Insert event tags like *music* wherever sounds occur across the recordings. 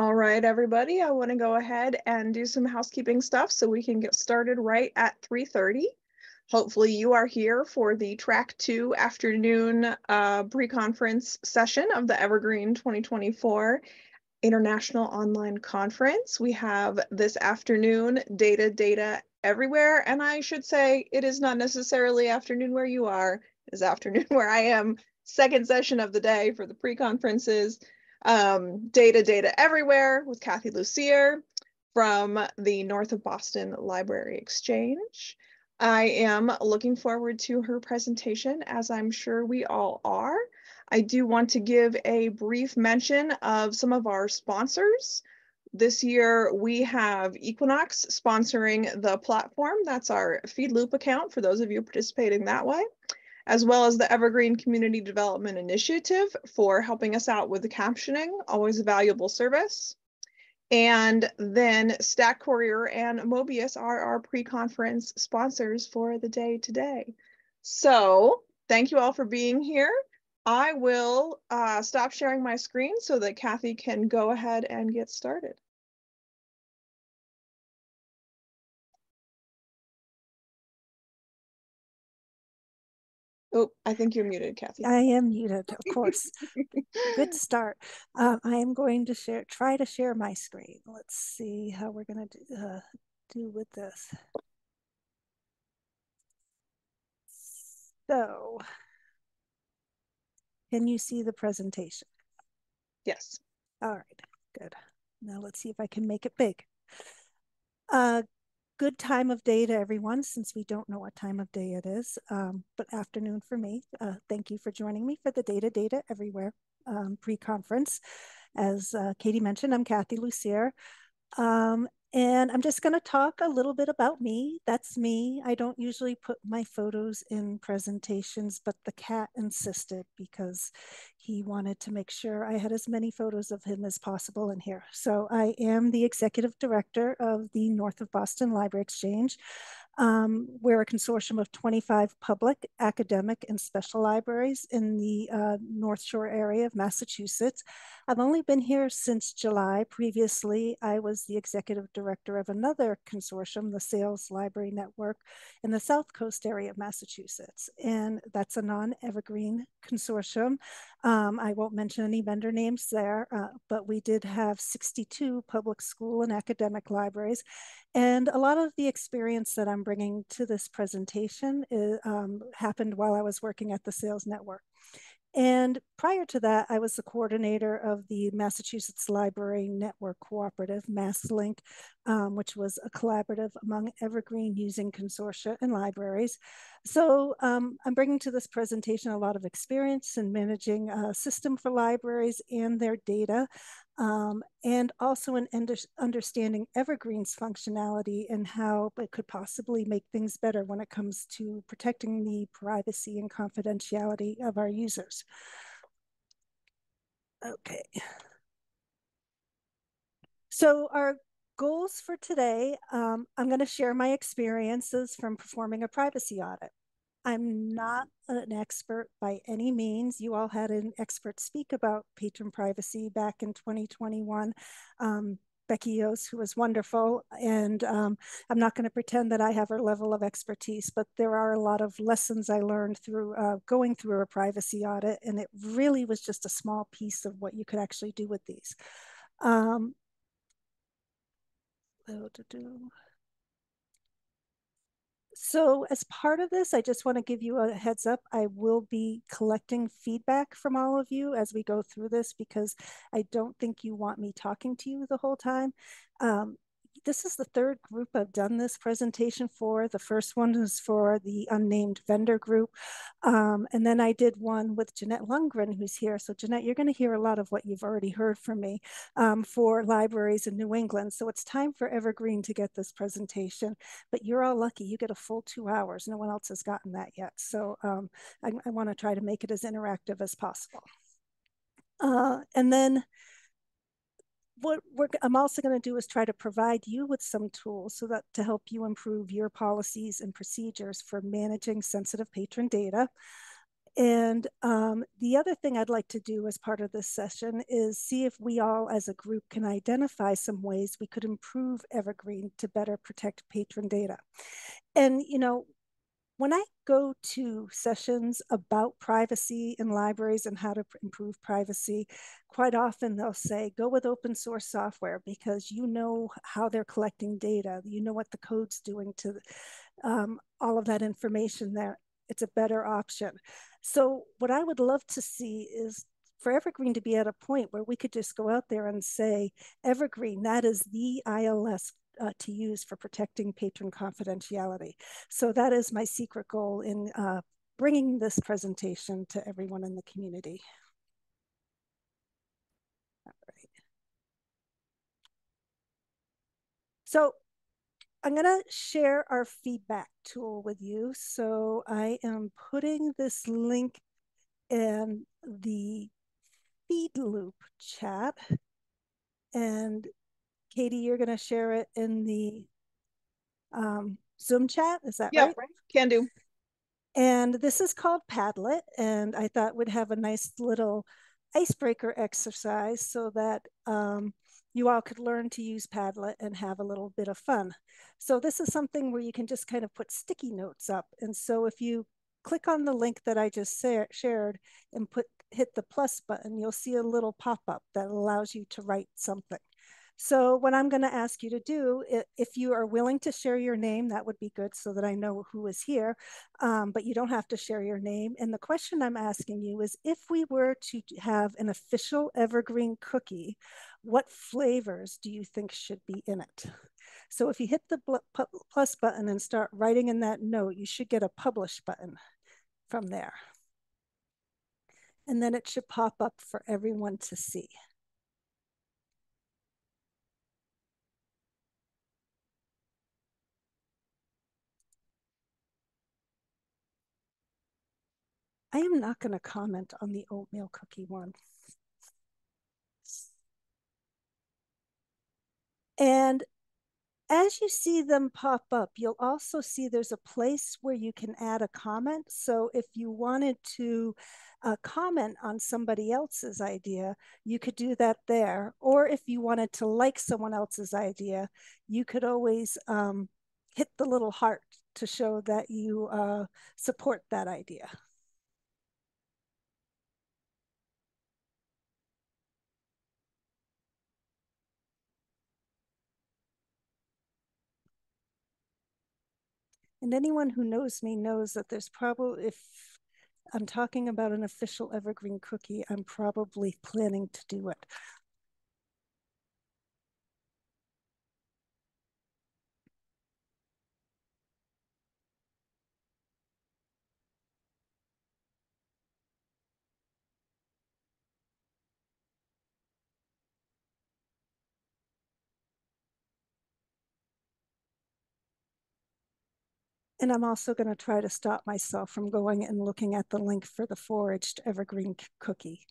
All right, everybody, I want to go ahead and do some housekeeping stuff so we can get started right at 3.30. Hopefully you are here for the track two afternoon uh, pre-conference session of the Evergreen 2024 International Online Conference. We have this afternoon data, data everywhere. And I should say it is not necessarily afternoon where you are, it is afternoon *laughs* where I am. Second session of the day for the pre-conferences um, Data Data Everywhere with Kathy Lussier from the North of Boston Library Exchange. I am looking forward to her presentation, as I'm sure we all are. I do want to give a brief mention of some of our sponsors. This year, we have Equinox sponsoring the platform. That's our FeedLoop account for those of you participating that way as well as the Evergreen Community Development Initiative for helping us out with the captioning, always a valuable service. And then Stack Courier and Mobius are our pre-conference sponsors for the day today. So thank you all for being here. I will uh, stop sharing my screen so that Kathy can go ahead and get started. Oh, I think you're muted, Kathy. I am muted, of course. *laughs* Good start. Um, I am going to share, try to share my screen. Let's see how we're going to do, uh, do with this. So, can you see the presentation? Yes. All right, good. Now let's see if I can make it big. Uh, good time of day to everyone since we don't know what time of day it is, um, but afternoon for me. Uh, thank you for joining me for the Data Data Everywhere um, pre-conference. As uh, Katie mentioned, I'm Kathy Lussier. Um, and I'm just going to talk a little bit about me. That's me. I don't usually put my photos in presentations, but the cat insisted because he wanted to make sure I had as many photos of him as possible in here. So I am the executive director of the North of Boston Library Exchange. Um, we're a consortium of 25 public, academic, and special libraries in the uh, North Shore area of Massachusetts. I've only been here since July. Previously, I was the executive director of another consortium, the SAILS Library Network, in the South Coast area of Massachusetts. And that's a non-evergreen consortium. Um, I won't mention any vendor names there, uh, but we did have 62 public school and academic libraries. And a lot of the experience that I'm bringing to this presentation is, um, happened while I was working at the SAILS Network. And prior to that, I was the coordinator of the Massachusetts Library Network Cooperative, MassLNC, um, which was a collaborative among Evergreen using consortia and libraries. So um, I'm bringing to this presentation a lot of experience in managing a system for libraries and their data, um, and also in under understanding Evergreen's functionality and how it could possibly make things better when it comes to protecting the privacy and confidentiality of our users. Okay. So our goals for today, um, I'm going to share my experiences from performing a privacy audit. I'm not an expert by any means. You all had an expert speak about patron privacy back in 2021. Um, Becky Yoose, who was wonderful. And um, I'm not going to pretend that I have her level of expertise, but there are a lot of lessons I learned through uh, going through a privacy audit. And it really was just a small piece of what you could actually do with these. Um, so as part of this, I just want to give you a heads up. I will be collecting feedback from all of you as we go through this because I don't think you want me talking to you the whole time. Um, this is the third group I've done this presentation for. The first one was for the unnamed vendor group. Um, and then I did one with Jeanette Lundgren, who's here. So Jeanette, you're gonna hear a lot of what you've already heard from me um, for libraries in New England. So it's time for Evergreen to get this presentation, but you're all lucky. You get a full two hours. No one else has gotten that yet. So um, I, I wanna try to make it as interactive as possible. Uh, and then what I'm also going to do is try to provide you with some tools so that to help you improve your policies and procedures for managing sensitive patron data. And um, the other thing I'd like to do as part of this session is see if we all as a group can identify some ways we could improve Evergreen to better protect patron data. And, you know, when I go to sessions about privacy in libraries and how to improve privacy, quite often they'll say, go with open source software because you know how they're collecting data. You know what the code's doing to um, all of that information there. It's a better option. So what I would love to see is for Evergreen to be at a point where we could just go out there and say, Evergreen, that is the ILS uh, to use for protecting patron confidentiality. So that is my secret goal in uh, bringing this presentation to everyone in the community. All right. So I'm going to share our feedback tool with you. So I am putting this link in the feed loop chat. And Katie, you're going to share it in the um, Zoom chat. Is that yeah, right? Can do. And this is called Padlet. And I thought would have a nice little icebreaker exercise so that um, you all could learn to use Padlet and have a little bit of fun. So this is something where you can just kind of put sticky notes up. And so if you click on the link that I just shared and put hit the plus button, you'll see a little pop-up that allows you to write something. So what I'm going to ask you to do, if you are willing to share your name, that would be good so that I know who is here, um, but you don't have to share your name. And the question I'm asking you is if we were to have an official evergreen cookie, what flavors do you think should be in it? So if you hit the plus button and start writing in that note, you should get a publish button from there. And then it should pop up for everyone to see. I am not going to comment on the oatmeal cookie one. And as you see them pop up, you'll also see there's a place where you can add a comment. So if you wanted to uh, comment on somebody else's idea, you could do that there. Or if you wanted to like someone else's idea, you could always um, hit the little heart to show that you uh, support that idea. And anyone who knows me knows that there's probably, if I'm talking about an official evergreen cookie, I'm probably planning to do it. And I'm also going to try to stop myself from going and looking at the link for the foraged evergreen cookie.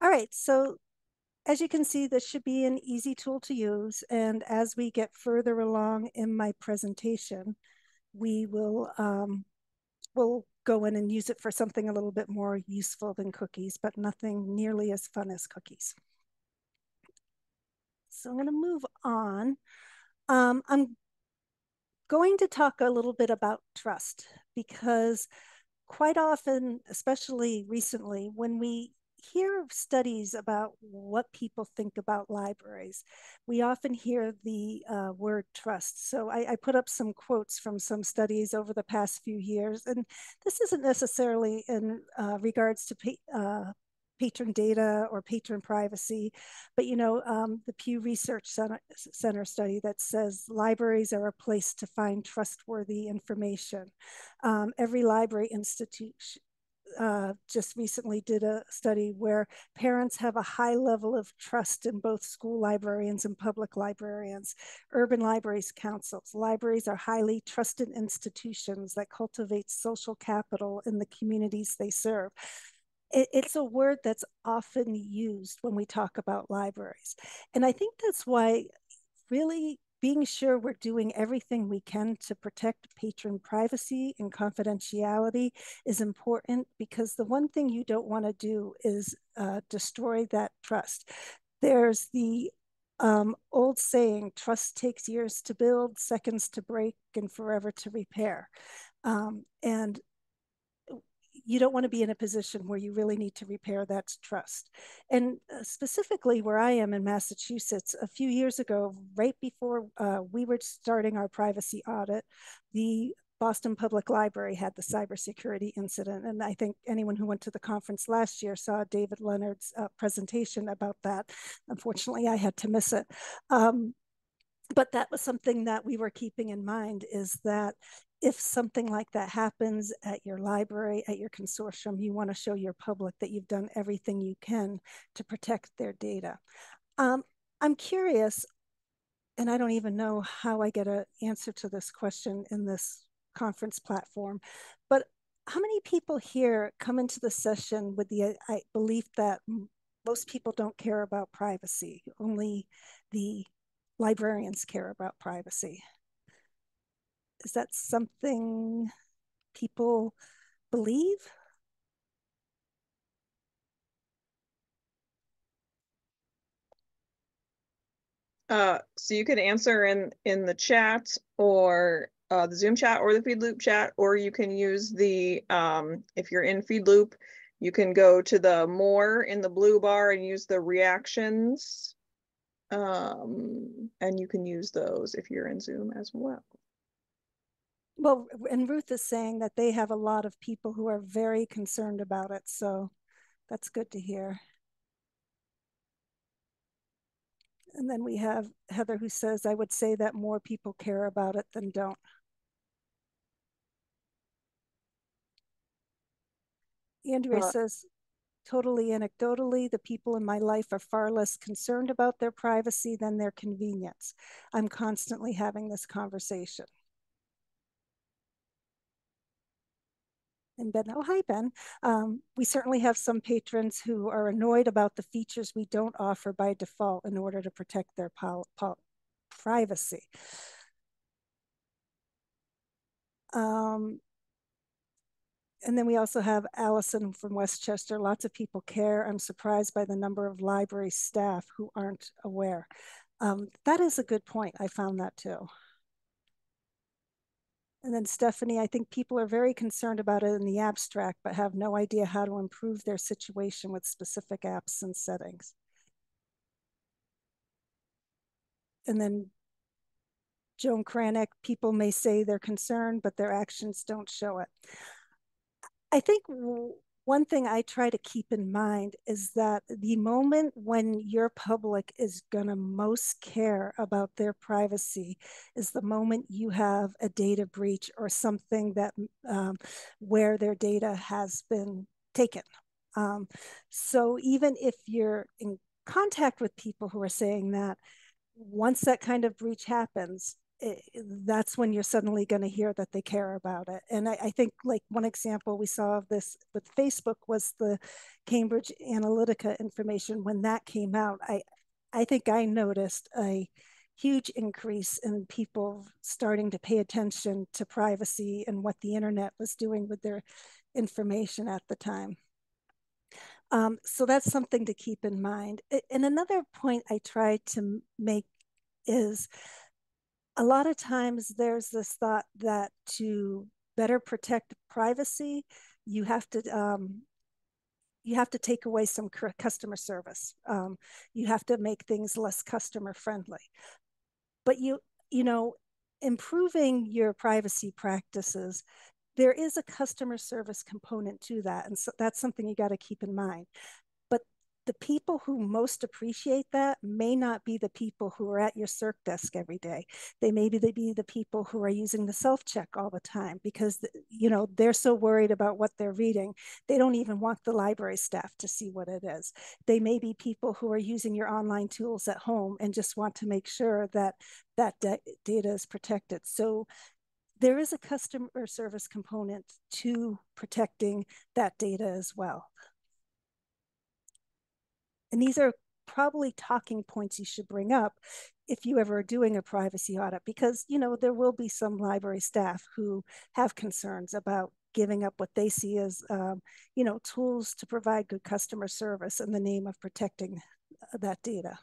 All right, so as you can see, this should be an easy tool to use. And as we get further along in my presentation, we will um, we'll go in and use it for something a little bit more useful than cookies, but nothing nearly as fun as cookies. So I'm going to move on. Um, I'm going to talk a little bit about trust because quite often, especially recently, when we hear studies about what people think about libraries. We often hear the uh, word trust. So I, I, put up some quotes from some studies over the past few years, and this isn't necessarily in uh, regards to uh, patron data or patron privacy. But you know, um, the Pew Research Center, Center, study that says libraries are a place to find trustworthy information. Um, EveryLibrary institution uh, just recently did a study where parents have a high level of trust in both school librarians and public librarians. Urban Libraries Councils. Libraries are highly trusted institutions that cultivate social capital in the communities they serve. It's a word that's often used when we talk about libraries. And I think that's why really being sure we're doing everything we can to protect patron privacy and confidentiality is important because the one thing you don't want to do is uh, destroy that trust. There's the um, old saying, trust takes years to build, seconds to break, and forever to repair. Um, and you don't want to be in a position where you really need to repair that trust. And uh, specifically where I am in Massachusetts, a few years ago, right before uh, we were starting our privacy audit, the Boston Public Library had the cybersecurity incident. And I think anyone who went to the conference last year saw David Leonard's uh, presentation about that. Unfortunately, I had to miss it. Um, but that was something that we were keeping in mind is that if something like that happens at your library, at your consortium, you want to show your public that you've done everything you can to protect their data. Um, I'm curious, and I don't even know how I get an answer to this question in this conference platform, but how many people here come into the session with the uh, belief that most people don't care about privacy, only the librarians care about privacy? Is that something people believe? Uh, so you can answer in in the chat or uh, the Zoom chat or the feed loop chat, or you can use the um, if you're in feed loop, you can go to the more in the blue bar and use the reactions, um, and you can use those if you're in Zoom as well. Well, and Ruth is saying that they have a lot of people who are very concerned about it. So that's good to hear. And then we have Heather who says, I would say that more people care about it than don't. Andrea uh, says, totally anecdotally, the people in my life are far less concerned about their privacy than their convenience. I'm constantly having this conversation. And Ben. Oh, hi, Ben. Um, we certainly have some patrons who are annoyed about the features we don't offer by default in order to protect their privacy. Um, and then we also have Allison from Westchester. Lots of people care. I'm surprised by the number of library staff who aren't aware. Um, that is a good point. I found that too. And then Stephanie, I think people are very concerned about it in the abstract, but have no idea how to improve their situation with specific apps and settings. And then Joan Kranick, people may say they're concerned, but their actions don't show it. I think one thing I try to keep in mind is that the moment when your public is going to most care about their privacy is the moment you have a data breach or something that um, where their data has been taken. Um, so even if you're in contact with people who are saying that, once that kind of breach happens, it, that's when you're suddenly going to hear that they care about it. And I, I, think like one example we saw of this with Facebook was the Cambridge Analytica information. When that came out, I, I think I noticed a huge increase in people starting to pay attention to privacy and what the internet was doing with their information at the time. Um, so that's something to keep in mind. And another point I try to make is a lot of times there's this thought that to better protect privacy, you have to um, you have to take away some customer service. Um, you have to make things less customer friendly. But you you know improving your privacy practices there is a customer service component to that and so that's something you got to keep in mind the people who most appreciate that may not be the people who are at your circ desk every day. They maybe they be the people who are using the self check all the time because you know they're so worried about what they're reading. They don't even want the library staff to see what it is. They may be people who are using your online tools at home and just want to make sure that that data is protected. So there is a customer service component to protecting that data as well. And these are probably talking points you should bring up if you ever are doing a privacy audit, because you know there will be some library staff who have concerns about giving up what they see as um, you know tools to provide good customer service in the name of protecting uh, that data.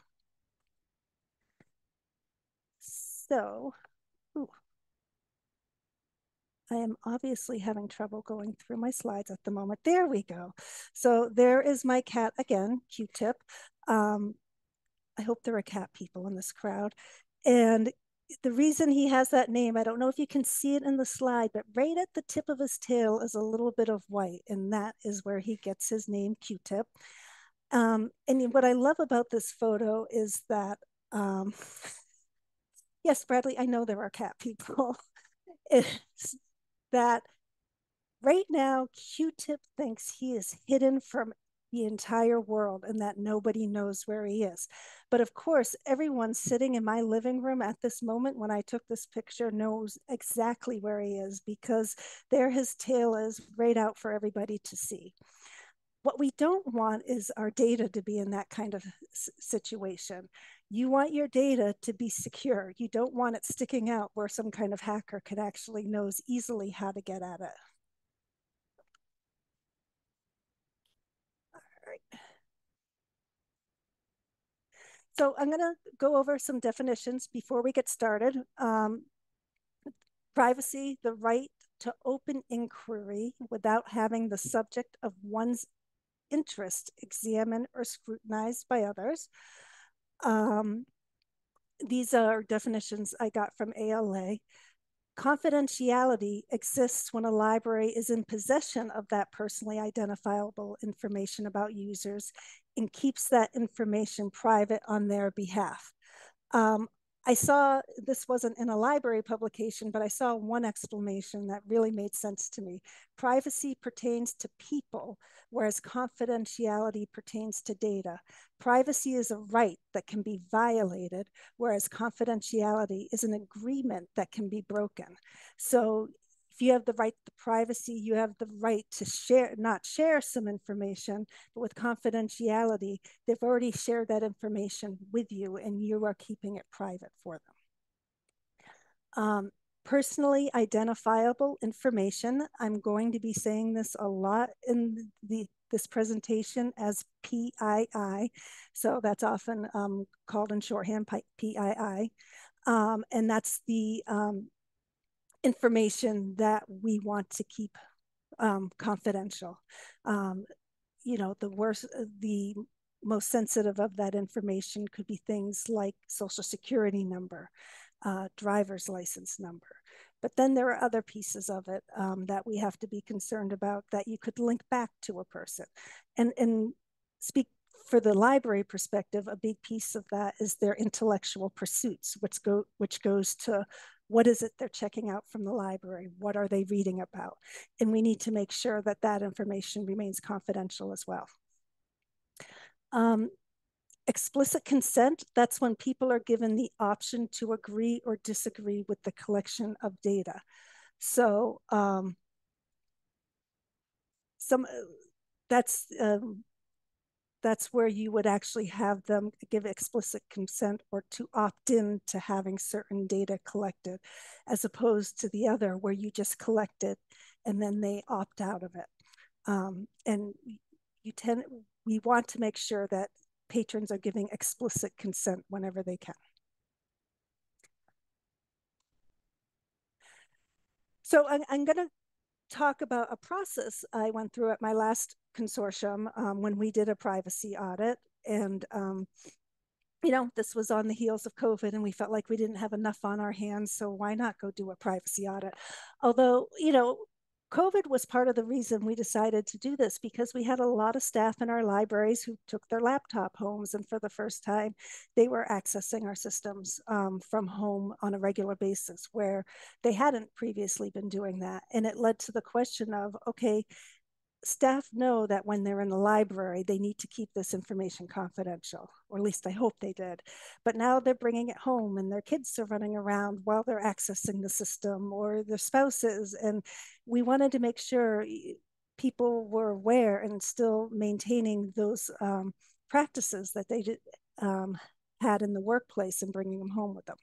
So, I am obviously having trouble going through my slides at the moment. There we go. So there is my cat again, Q-tip. Um, I hope there are cat people in this crowd. And the reason he has that name, I don't know if you can see it in the slide, but right at the tip of his tail is a little bit of white, and that is where he gets his name, Q-tip. Um, and what I love about this photo is that, um, *laughs* yes, Bradley, I know there are cat people. *laughs* that right now Q-Tip thinks he is hidden from the entire world and that nobody knows where he is. But of course, everyone sitting in my living room at this moment when I took this picture knows exactly where he is because there his tail is right out for everybody to see. What we don't want is our data to be in that kind of situation. You want your data to be secure. You don't want it sticking out where some kind of hacker can actually knows easily how to get at it. All right. So I'm going to go over some definitions before we get started. Um, privacy, the right to open inquiry without having the subject of one's interest examined or scrutinized by others. Um, these are definitions I got from ALA. Confidentiality exists when a library is in possession of that personally identifiable information about users and keeps that information private on their behalf. Um, I saw this wasn't in a library publication, but I saw one explanation that really made sense to me. Privacy pertains to people, whereas confidentiality pertains to data. Privacy is a right that can be violated, whereas confidentiality is an agreement that can be broken. So if you have the right to privacy, you have the right to share, not share some information, but with confidentiality, they've already shared that information with you and you are keeping it private for them. Um, personally identifiable information. I'm going to be saying this a lot in the this presentation as PII. So that's often um, called in shorthand PII. Um, and that's the um, information that we want to keep um, confidential. Um, you know, the worst, the most sensitive of that information could be things like social security number, uh, driver's license number. But then there are other pieces of it um, that we have to be concerned about that you could link back to a person. And, and speak for the library perspective, a big piece of that is their intellectual pursuits, which go which goes to what is it they're checking out from the library? What are they reading about? And we need to make sure that that information remains confidential as well. Um, explicit consent, that's when people are given the option to agree or disagree with the collection of data. So um, some that's um, that's where you would actually have them give explicit consent or to opt in to having certain data collected, as opposed to the other where you just collect it and then they opt out of it. Um, and you tend, we want to make sure that patrons are giving explicit consent whenever they can. So I'm, I'm going to talk about a process I went through at my last consortium um, when we did a privacy audit. And, um, you know, this was on the heels of COVID and we felt like we didn't have enough on our hands. So why not go do a privacy audit? Although, you know, COVID was part of the reason we decided to do this because we had a lot of staff in our libraries who took their laptop homes, and for the first time, they were accessing our systems um, from home on a regular basis, where they hadn't previously been doing that. And it led to the question of okay, staff know that when they're in the library, they need to keep this information confidential, or at least I hope they did. But now they're bringing it home and their kids are running around while they're accessing the system or their spouses. And we wanted to make sure people were aware and still maintaining those um, practices that they did, um, had in the workplace and bringing them home with them.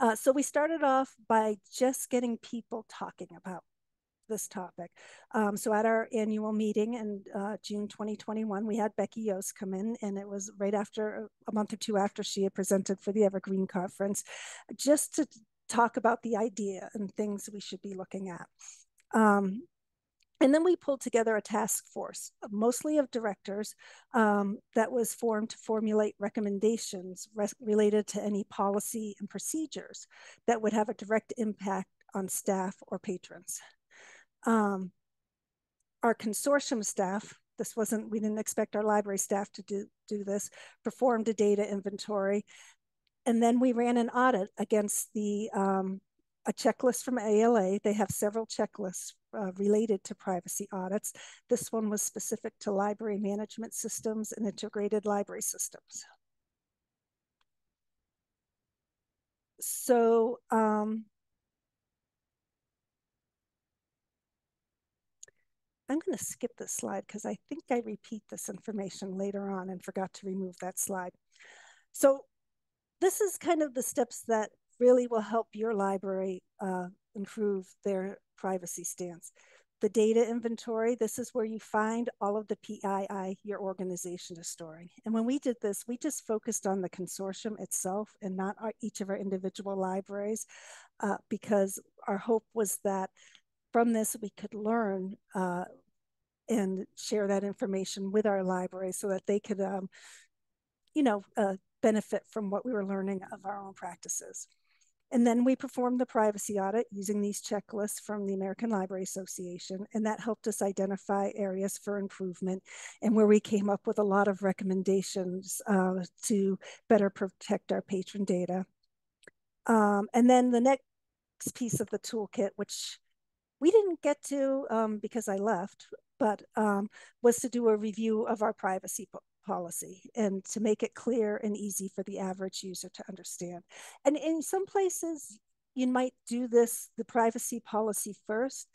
Uh, so we started off by just getting people talking about this topic. Um, so at our annual meeting in uh, June 2021, we had Becky Yoose come in, and it was right after a month or two after she had presented for the Evergreen Conference, just to talk about the idea and things we should be looking at. Um, and then we pulled together a task force, mostly of directors, um, that was formed to formulate recommendations related to any policy and procedures that would have a direct impact on staff or patrons. Um, our consortium staff, this wasn't, we didn't expect our library staff to do, do this, performed a data inventory. And then we ran an audit against the um, a checklist from ALA. They have several checklists uh, related to privacy audits. This one was specific to library management systems and integrated library systems. So um, I'm going to skip this slide because I think I repeat this information later on and forgot to remove that slide. So this is kind of the steps that really will help your library uh, improve their privacy stance. The data inventory, this is where you find all of the PII your organization is storing. And when we did this, we just focused on the consortium itself and not our, each of our individual libraries uh, because our hope was that from this, we could learn uh, and share that information with our library so that they could, um, you know, uh, benefit from what we were learning of our own practices. And then we performed the privacy audit using these checklists from the American Library Association, and that helped us identify areas for improvement and where we came up with a lot of recommendations uh, to better protect our patron data. Um, and then the next piece of the toolkit, which we didn't get to um, because I left, but um, was to do a review of our privacy po policy and to make it clear and easy for the average user to understand. And in some places, you might do this, the privacy policy first.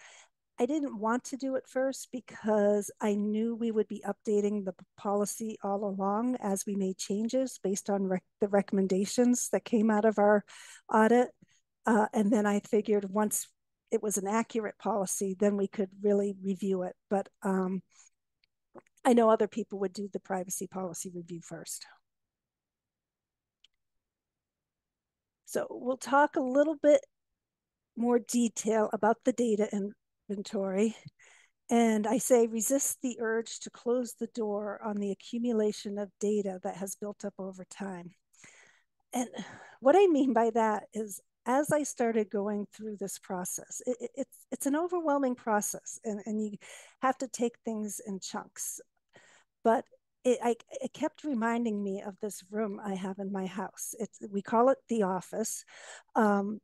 I didn't want to do it first because I knew we would be updating the policy all along as we made changes based on rec the recommendations that came out of our audit. Uh, and then I figured once it was an accurate policy, then we could really review it. But um, I know other people would do the privacy policy review first. So we'll talk a little bit more detail about the data inventory. And I say resist the urge to close the door on the accumulation of data that has built up over time. And what I mean by that is as I started going through this process, it, it, it's it's an overwhelming process, and, and you have to take things in chunks. But it, I, it kept reminding me of this room I have in my house. It's we call it the office. Um,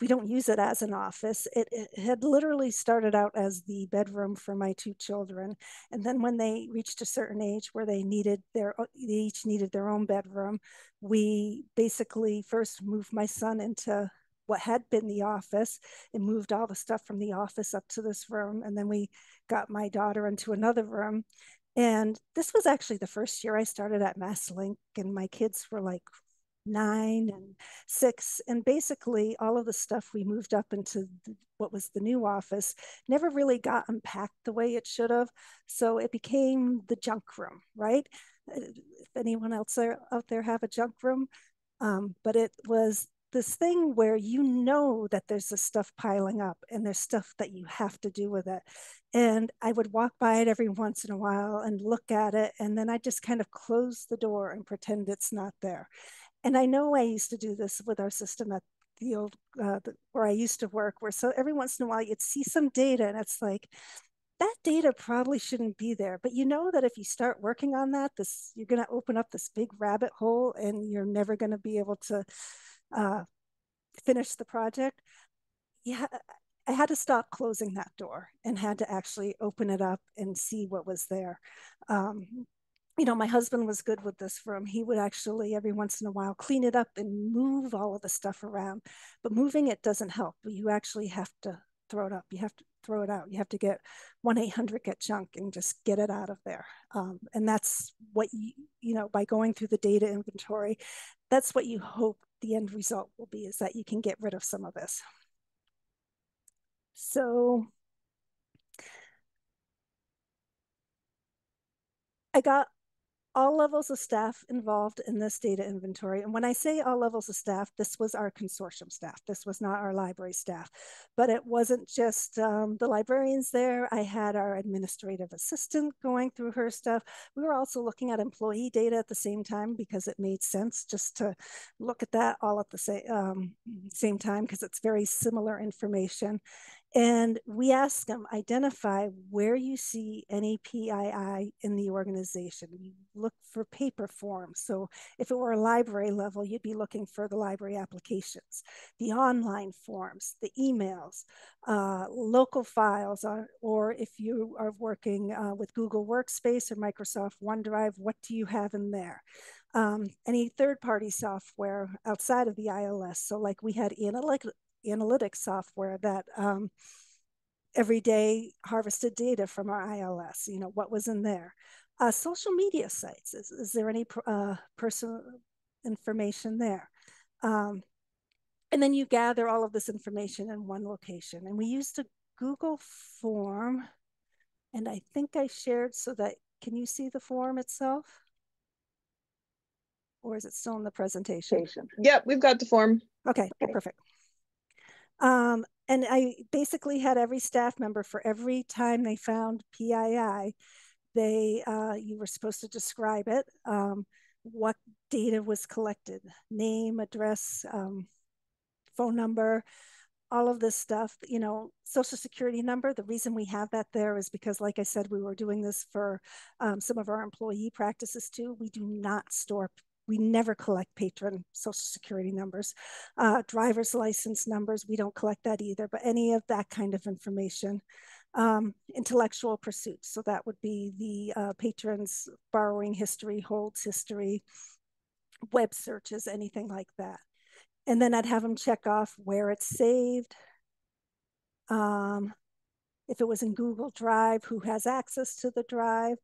we don't use it as an office. It, it, had literally started out as the bedroom for my two children, and then when they reached a certain age where they needed their, they each needed their own bedroom, we basically first moved my son into what had been the office and moved all the stuff from the office up to this room, and then we got my daughter into another room. And this was actually the first year I started at MassLNC, and my kids were like nine and six. And basically, all of the stuff we moved up into the, what was the new office never really got unpacked the way it should have. So it became the junk room, right? Uh, if anyone else there, out there have a junk room, um, but it was this thing where you know that there's this stuff piling up and there's stuff that you have to do with it. And I would walk by it every once in a while and look at it. And then I just kind of close the door and pretend it's not there. And I know I used to do this with our system at the old uh, where I used to work, where so every once in a while you'd see some data, and it's like that data probably shouldn't be there. But you know that if you start working on that, this you're going to open up this big rabbit hole, and you're never going to be able to uh, finish the project. Yeah, I had to stop closing that door and had to actually open it up and see what was there. Um, you know, my husband was good with this room. He would actually every once in a while clean it up and move all of the stuff around. But moving it doesn't help. You actually have to throw it up. You have to throw it out. You have to get 1 800 get junk and just get it out of there. Um, and that's what you, you know, by going through the data inventory, that's what you hope the end result will be is that you can get rid of some of this. So I got all levels of staff involved in this data inventory. And when I say all levels of staff, this was our consortium staff. This was not our library staff, but it wasn't just um, the librarians there. I had our administrative assistant going through her stuff. We were also looking at employee data at the same time because it made sense just to look at that all at the same, um, same time because it's very similar information. And we ask them, identify where you see any PII in the organization. You look for paper forms. So if it were a library level, you'd be looking for the library applications, the online forms, the emails, uh, local files, or, uh, or if you are working uh, with Google Workspace or Microsoft OneDrive, what do you have in there? Um, any third-party software outside of the ILS. So like we had analytic, analytics software that um, every day harvested data from our ILS, you know, what was in there. Uh, social media sites, is, is there any uh, personal information there? Um, and then you gather all of this information in one location. And we used a Google form, and I think I shared so that, can you see the form itself? Or is it still in the presentation? Yep, we've got the form. Okay, okay. perfect. Um, and I basically had every staff member for every time they found PII, they uh, you were supposed to describe it, um, what data was collected, name, address, um, phone number, all of this stuff, you know, social security number. The reason we have that there is because, like I said, we were doing this for um, some of our employee practices too. We do not store we never collect patron social security numbers, uh, driver's license numbers. We don't collect that either, but any of that kind of information. Um, intellectual pursuits. So that would be the uh, patron's borrowing history, holds history, web searches, anything like that. And then I'd have them check off where it's saved. Um, if it was in Google Drive, who has access to the drive,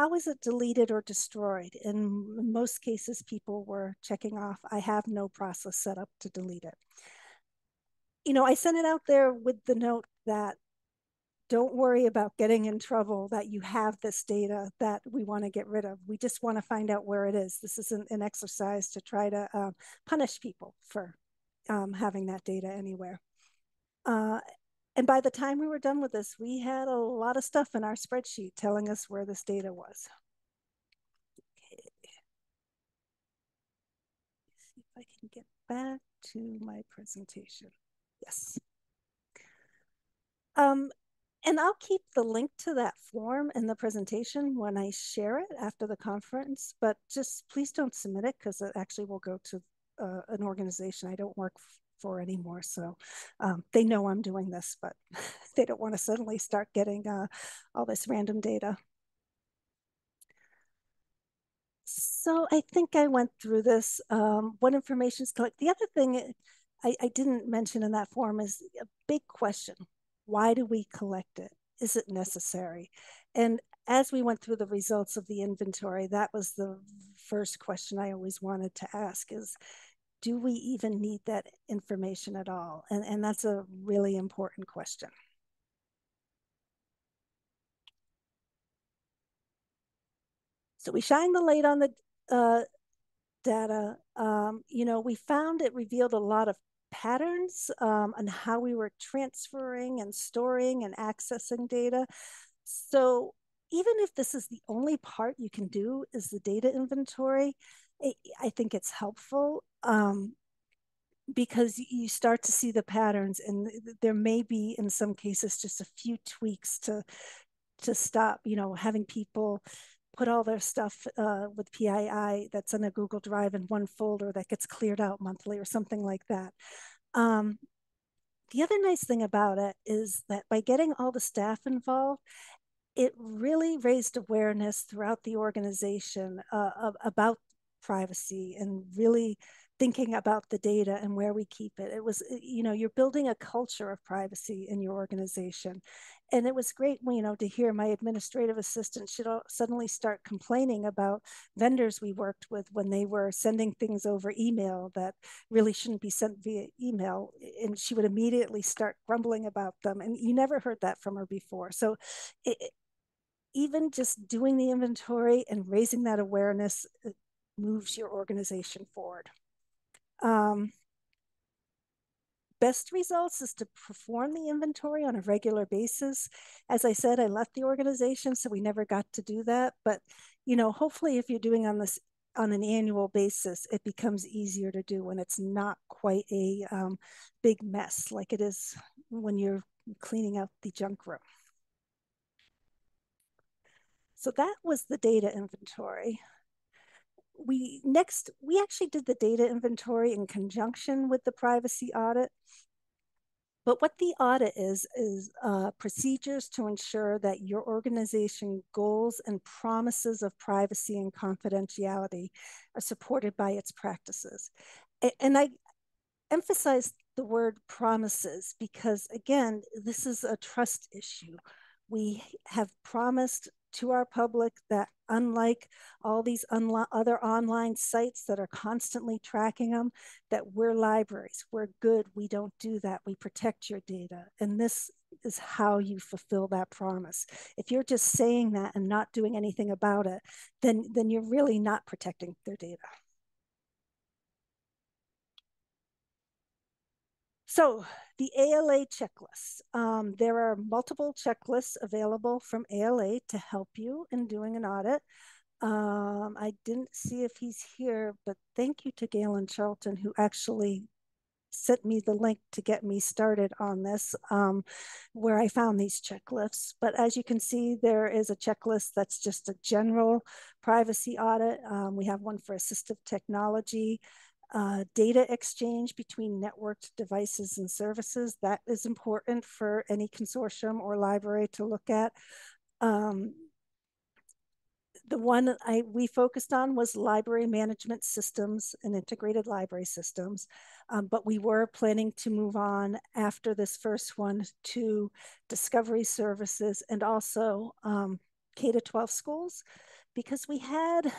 how is it deleted or destroyed? In most cases, people were checking off, I have no process set up to delete it. You know, I sent it out there with the note that don't worry about getting in trouble that you have this data that we want to get rid of. We just want to find out where it is. This isn't an exercise to try to uh, punish people for um, having that data anywhere. Uh, and by the time we were done with this, we had a lot of stuff in our spreadsheet telling us where this data was. Okay. See if I can get back to my presentation. Yes. Um, and I'll keep the link to that form in the presentation when I share it after the conference, but just please don't submit it because it actually will go to uh, an organization I don't work for anymore. So um, they know I'm doing this, but *laughs* they don't want to suddenly start getting uh, all this random data. So I think I went through this. Um, what information is collected? The other thing I, I didn't mention in that form is a big question. Why do we collect it? Is it necessary? And as we went through the results of the inventory, that was the first question I always wanted to ask is, do we even need that information at all? And, and that's a really important question. So we shine the light on the uh, data. Um, you know, we found it revealed a lot of patterns um, on how we were transferring and storing and accessing data. So even if this is the only part you can do is the data inventory, I think it's helpful. Um, because you start to see the patterns and there may be in some cases just a few tweaks to to stop you know having people put all their stuff uh, with PII that's in a Google Drive in one folder that gets cleared out monthly or something like that. Um, the other nice thing about it is that by getting all the staff involved, it really raised awareness throughout the organization uh, about privacy and really thinking about the data and where we keep it. It was, you know, you're building a culture of privacy in your organization. And it was great, you know, to hear my administrative assistant should suddenly start complaining about vendors we worked with when they were sending things over email that really shouldn't be sent via email. And she would immediately start grumbling about them. And you never heard that from her before. So it, even just doing the inventory and raising that awareness uh, moves your organization forward. Um, best results is to perform the inventory on a regular basis. As I said, I left the organization, so we never got to do that. But, you know, hopefully if you're doing on this on an annual basis, it becomes easier to do when it's not quite a um, big mess like it is when you're cleaning out the junk room. So that was the data inventory we next we actually did the data inventory in conjunction with the privacy audit. But what the audit is is uh, procedures to ensure that your organization goals and promises of privacy and confidentiality are supported by its practices. And i emphasize the word promises because again this is a trust issue. We have promised to our public that unlike all these other online sites that are constantly tracking them, that we're libraries, we're good, we don't do that, we protect your data. And this is how you fulfill that promise. If you're just saying that and not doing anything about it, then, then you're really not protecting their data. So the ALA checklist. Um, there are multiple checklists available from ALA to help you in doing an audit. Um, I didn't see if he's here, but thank you to Galen Charlton who actually sent me the link to get me started on this, um, where I found these checklists. But as you can see, there is a checklist that's just a general privacy audit. Um, we have one for assistive technology, uh, data exchange between networked devices and services. That is important for any consortium or library to look at. Um, the one I we focused on was library management systems and integrated library systems, um, but we were planning to move on after this first one to discovery services and also um, K to 12 schools because we had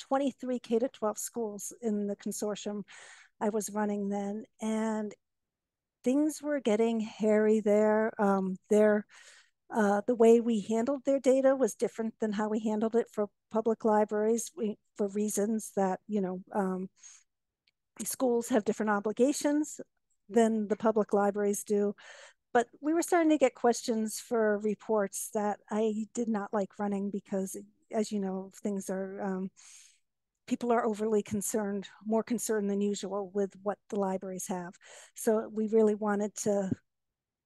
23 K to 12 schools in the consortium I was running then. And things were getting hairy there. Um, there, uh, the way we handled their data was different than how we handled it for public libraries we, for reasons that, you know, um, schools have different obligations than the public libraries do. But we were starting to get questions for reports that I did not like running because, as you know, things are um, people are overly concerned, more concerned than usual with what the libraries have. So we really wanted to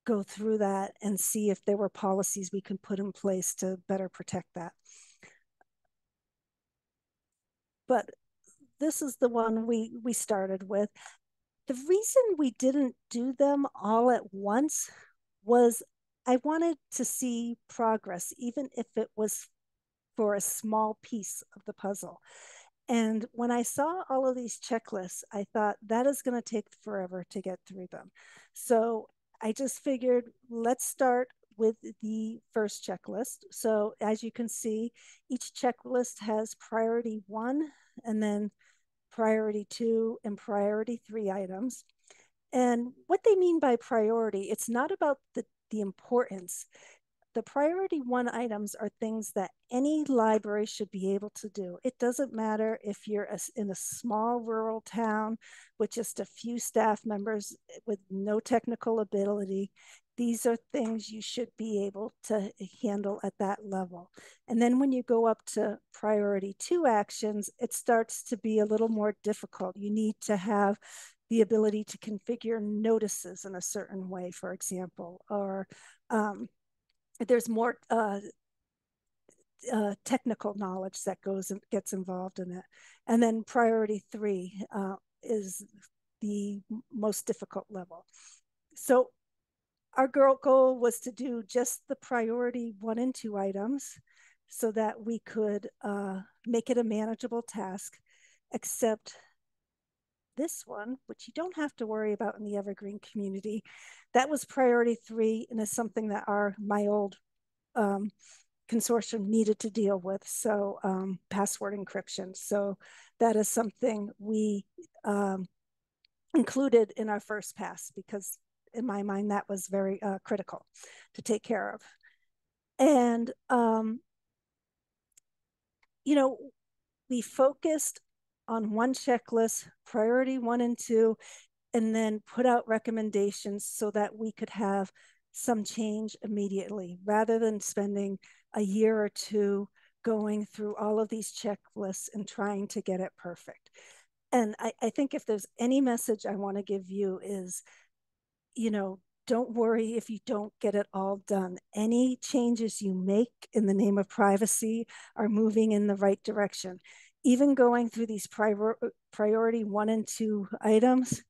go through that and see if there were policies we could put in place to better protect that. But this is the one we, we started with. The reason we didn't do them all at once was I wanted to see progress, even if it was for a small piece of the puzzle. And when I saw all of these checklists, I thought that is going to take forever to get through them. So I just figured let's start with the first checklist. So as you can see, each checklist has priority one and then priority two and priority three items. And what they mean by priority, it's not about the, the importance the priority one items are things that any library should be able to do. It doesn't matter if you're in a small rural town with just a few staff members with no technical ability. These are things you should be able to handle at that level. And then when you go up to priority two actions, it starts to be a little more difficult. You need to have the ability to configure notices in a certain way, for example, or um, there's more uh, uh, technical knowledge that goes and gets involved in it. And then priority three uh, is the most difficult level. So our girl goal was to do just the priority one and two items so that we could uh, make it a manageable task, except this one, which you don't have to worry about in the Evergreen community, that was priority three and is something that our my old um, consortium needed to deal with. So um, password encryption. So that is something we um, included in our first pass because in my mind that was very uh, critical to take care of. And um, you know, we focused on one checklist, priority one and two, and then put out recommendations so that we could have some change immediately rather than spending a year or two going through all of these checklists and trying to get it perfect. And I, I think if there's any message I want to give you is, you know, don't worry if you don't get it all done. Any changes you make in the name of privacy are moving in the right direction. Even going through these prior, priority one and two items,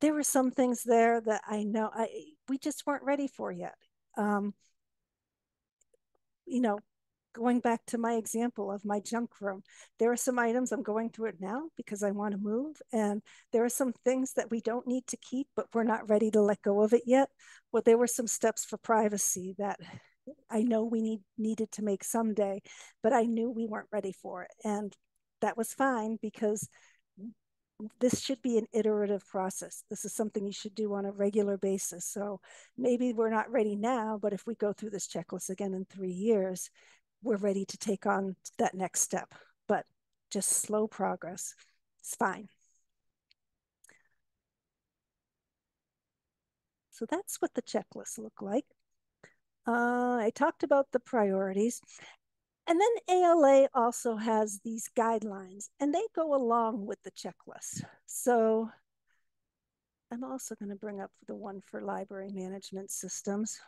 there were some things there that I know I we just weren't ready for yet. Um, you know, going back to my example of my junk room, there are some items I'm going through it now because I want to move. And there are some things that we don't need to keep, but we're not ready to let go of it yet. Well, there were some steps for privacy that I know we need needed to make someday, but I knew we weren't ready for it. And that was fine because this should be an iterative process. This is something you should do on a regular basis. So maybe we're not ready now, but if we go through this checklist again in three years, we're ready to take on that next step. But just slow progress. It's fine. So that's what the checklists look like. Uh, I talked about the priorities. And then ALA also has these guidelines and they go along with the checklist. So I'm also going to bring up the one for library management systems.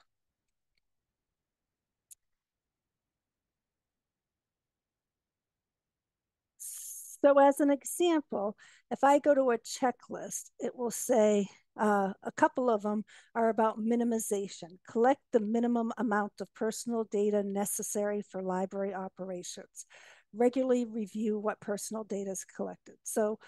So as an example, if I go to a checklist, it will say uh, a couple of them are about minimization. Collect the minimum amount of personal data necessary for library operations. Regularly review what personal data is collected. So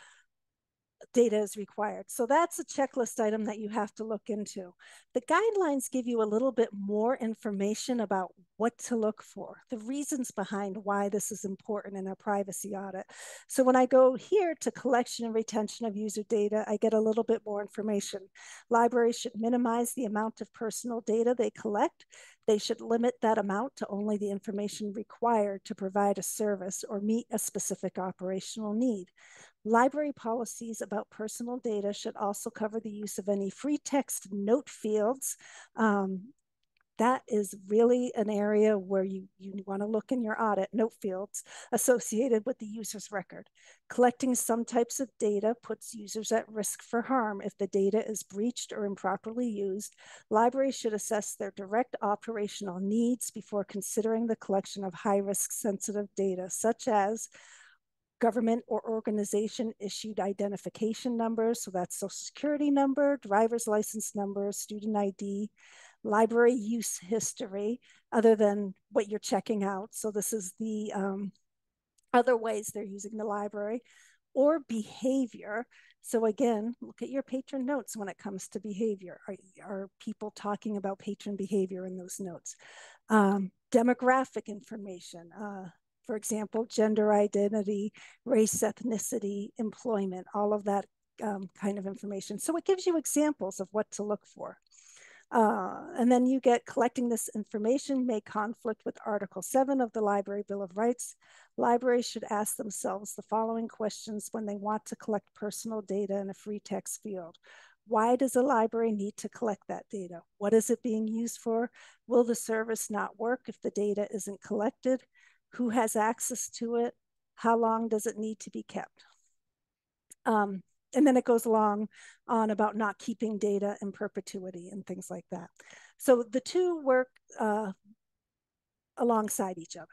data is required. So that's a checklist item that you have to look into. The guidelines give you a little bit more information about what to look for, the reasons behind why this is important in a privacy audit. So when I go here to collection and retention of user data, I get a little bit more information. Libraries should minimize the amount of personal data they collect. They should limit that amount to only the information required to provide a service or meet a specific operational need. Library policies about personal data should also cover the use of any free text note fields. Um, that is really an area where you, you want to look in your audit note fields associated with the user's record. Collecting some types of data puts users at risk for harm if the data is breached or improperly used. Libraries should assess their direct operational needs before considering the collection of high risk sensitive data, such as government or organization issued identification numbers. So that's social security number, driver's license number, student ID, library use history, other than what you're checking out. So this is the um, other ways they're using the library or behavior. So again, look at your patron notes when it comes to behavior. Are, are people talking about patron behavior in those notes? Um, demographic information, uh, for example, gender identity, race, ethnicity, employment, all of that um, kind of information. So it gives you examples of what to look for. Uh, and then you get collecting this information may conflict with Article 7 of the Library Bill of Rights. Libraries should ask themselves the following questions when they want to collect personal data in a free text field. Why does a library need to collect that data? What is it being used for? Will the service not work if the data isn't collected? Who has access to it, how long does it need to be kept. Um, and then it goes along on about not keeping data in perpetuity and things like that. So the two work uh, alongside each other.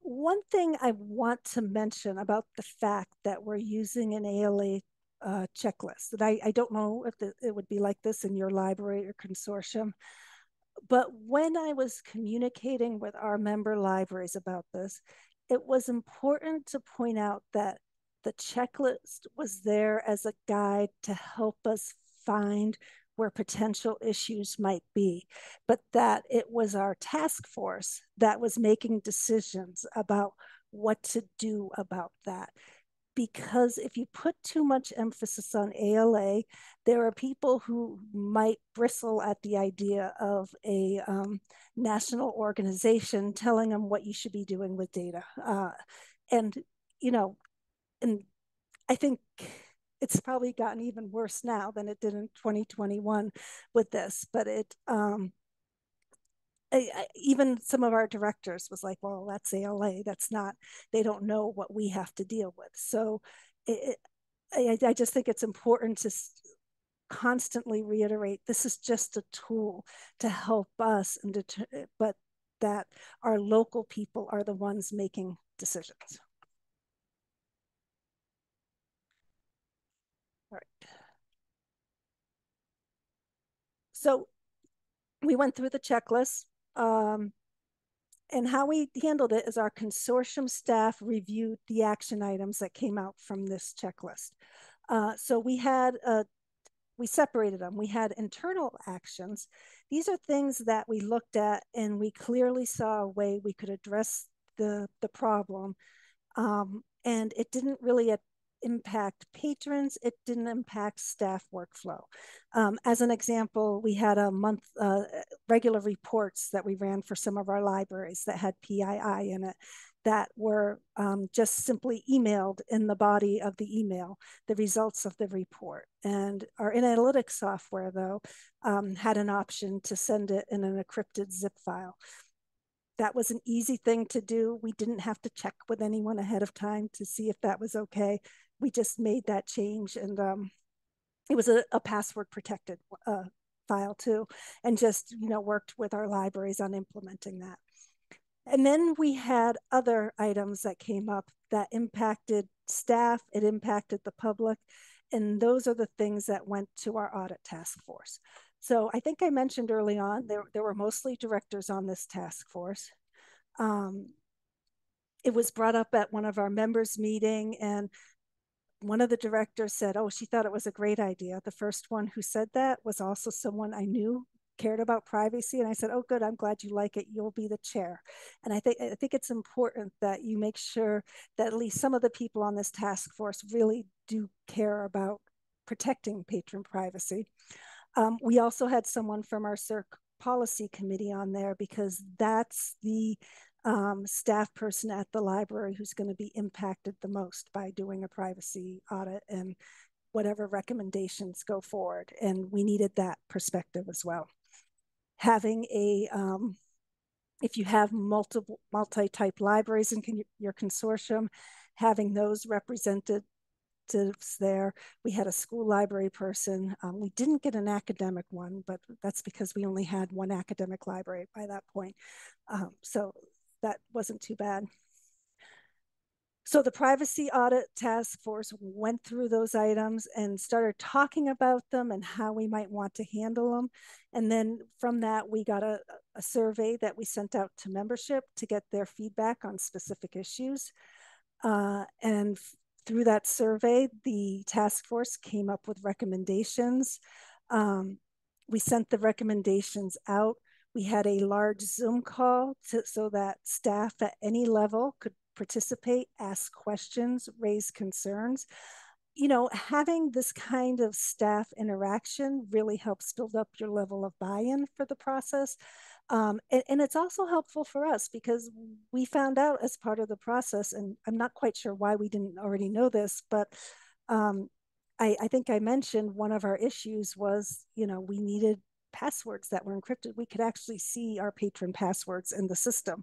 One thing I want to mention about the fact that we're using an ALA uh, checklist, that I, I don't know if the, it would be like this in your library or consortium, but when I was communicating with our member libraries about this, it was important to point out that the checklist was there as a guide to help us find where potential issues might be, but that it was our task force that was making decisions about what to do about that because if you put too much emphasis on ALA, there are people who might bristle at the idea of a um, national organization telling them what you should be doing with data. Uh, and, you know, and I think it's probably gotten even worse now than it did in 2021 with this, but it, um, even some of our directors was like, well, that's ALA. That's not, they don't know what we have to deal with. So it, I, I just think it's important to constantly reiterate this is just a tool to help us and deter, eh, but that our local people are the ones making decisions. All right. So we went through the checklist. Um, and how we handled it is our consortium staff reviewed the action items that came out from this checklist. Uh, so we had a, we separated them. We had internal actions. These are things that we looked at and we clearly saw a way we could address the, the problem. Um, and it didn't really impact patrons, it didn't impact staff workflow. Um, as an example, we had a month uh, regular reports that we ran for some of our libraries that had PII in it that were um, just simply emailed in the body of the email, the results of the report. And our analytics software, though, um, had an option to send it in an encrypted zip file that was an easy thing to do. We didn't have to check with anyone ahead of time to see if that was okay we just made that change and um, it was a, a password protected uh, file too and just you know worked with our libraries on implementing that. And then we had other items that came up that impacted staff it impacted the public and those are the things that went to our audit task force. So i think i mentioned early on there, there were mostly directors on this task force. Um, it was brought up at one of our members meeting and one of the directors said, Oh, she thought it was a great idea. The first one who said that was also someone I knew cared about privacy and i said oh good i'm glad you like it. You'll be the chair. And i think i think it's important that you make sure that at least some of the people on this task force really do care about protecting patron privacy. Um, we also had someone from our circ policy committee on there because that's the um, staff person at the library who's going to be impacted the most by doing a privacy audit and whatever recommendations go forward. And we needed that perspective as well. Having a, um, if you have multiple multi-type libraries in con your consortium, having those represented there. We had a school library person. Um, we didn't get an academic one, but that's because we only had one academic library by that point. Um, so that wasn't too bad. So the privacy audit task force went through those items and started talking about them and how we might want to handle them. And then from that, we got a, a survey that we sent out to membership to get their feedback on specific issues. Uh, and through that survey, the task force came up with recommendations. Um, we sent the recommendations out we had a large Zoom call to, so that staff at any level could participate, ask questions, raise concerns. You know, having this kind of staff interaction really helps build up your level of buy in for the process. Um, and, and, it's also helpful for us because we found out as part of the process, and I'm not quite sure why we didn't already know this, but um, I, I, think I mentioned one of our issues was, you know, we needed passwords that were encrypted, we could actually see our patron passwords in the system.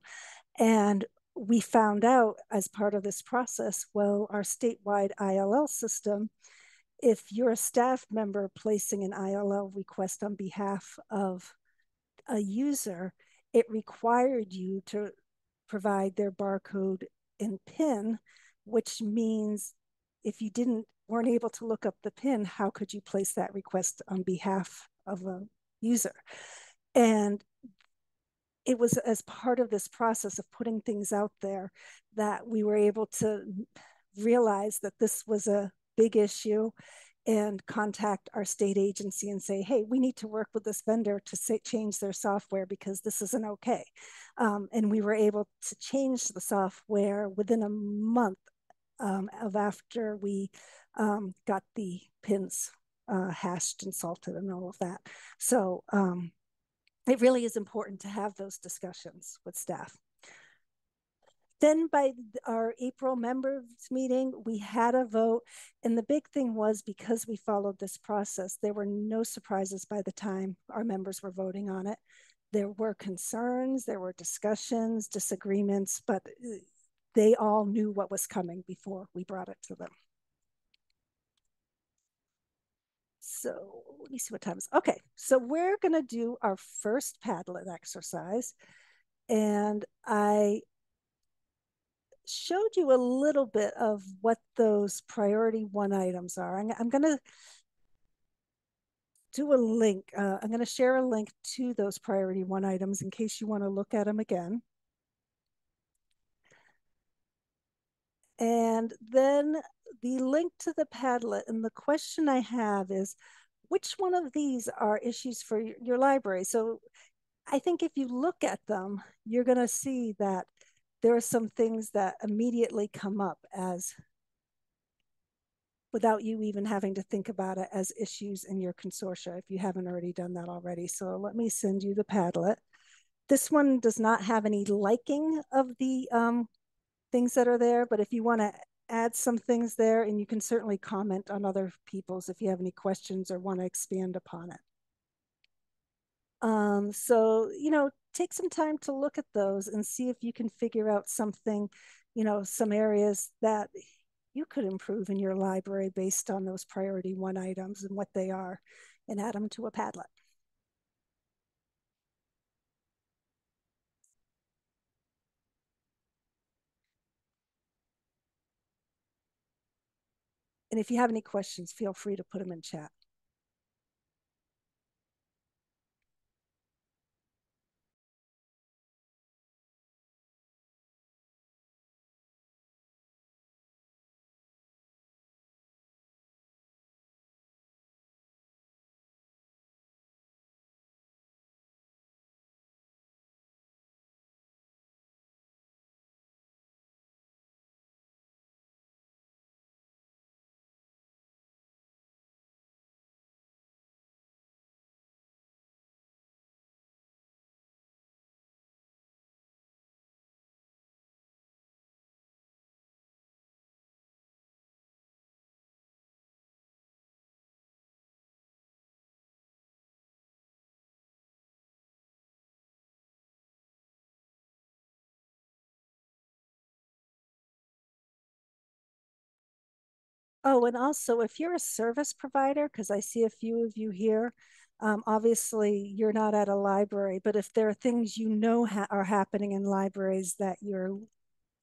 And we found out as part of this process, well, our statewide ILL system, if you're a staff member placing an ILL request on behalf of a user, it required you to provide their barcode and PIN, which means if you didn't weren't able to look up the PIN, how could you place that request on behalf of a user? And it was as part of this process of putting things out there that we were able to realize that this was a big issue and contact our state agency and say, hey, we need to work with this vendor to say, change their software because this isn't okay. Um, and we were able to change the software within a month um, of after we um, got the pins uh, hashed and salted and all of that. So um, it really is important to have those discussions with staff. Then by our April members meeting, we had a vote. And the big thing was because we followed this process, there were no surprises by the time our members were voting on it. There were concerns, there were discussions, disagreements, but uh, they all knew what was coming before we brought it to them. So let me see what time is. Okay, so we're going to do our first Padlet exercise. And I showed you a little bit of what those priority one items are. I'm, I'm going to do a link. Uh, I'm going to share a link to those priority one items in case you want to look at them again. And then the link to the Padlet. And the question I have is, which one of these are issues for your library? So I think if you look at them, you're going to see that there are some things that immediately come up as without you even having to think about it as issues in your consortia if you haven't already done that already. So let me send you the Padlet. This one does not have any liking of the um, things that are there, but if you want to add some things there and you can certainly comment on other people's if you have any questions or want to expand upon it. Um, so, you know, take some time to look at those and see if you can figure out something, you know, some areas that you could improve in your library based on those priority one items and what they are and add them to a Padlet. And if you have any questions, feel free to put them in chat. Oh, and also if you're a service provider, because I see a few of you here, um, obviously you're not at a library, but if there are things you know ha are happening in libraries that you're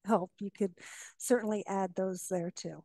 help, you could certainly add those there too.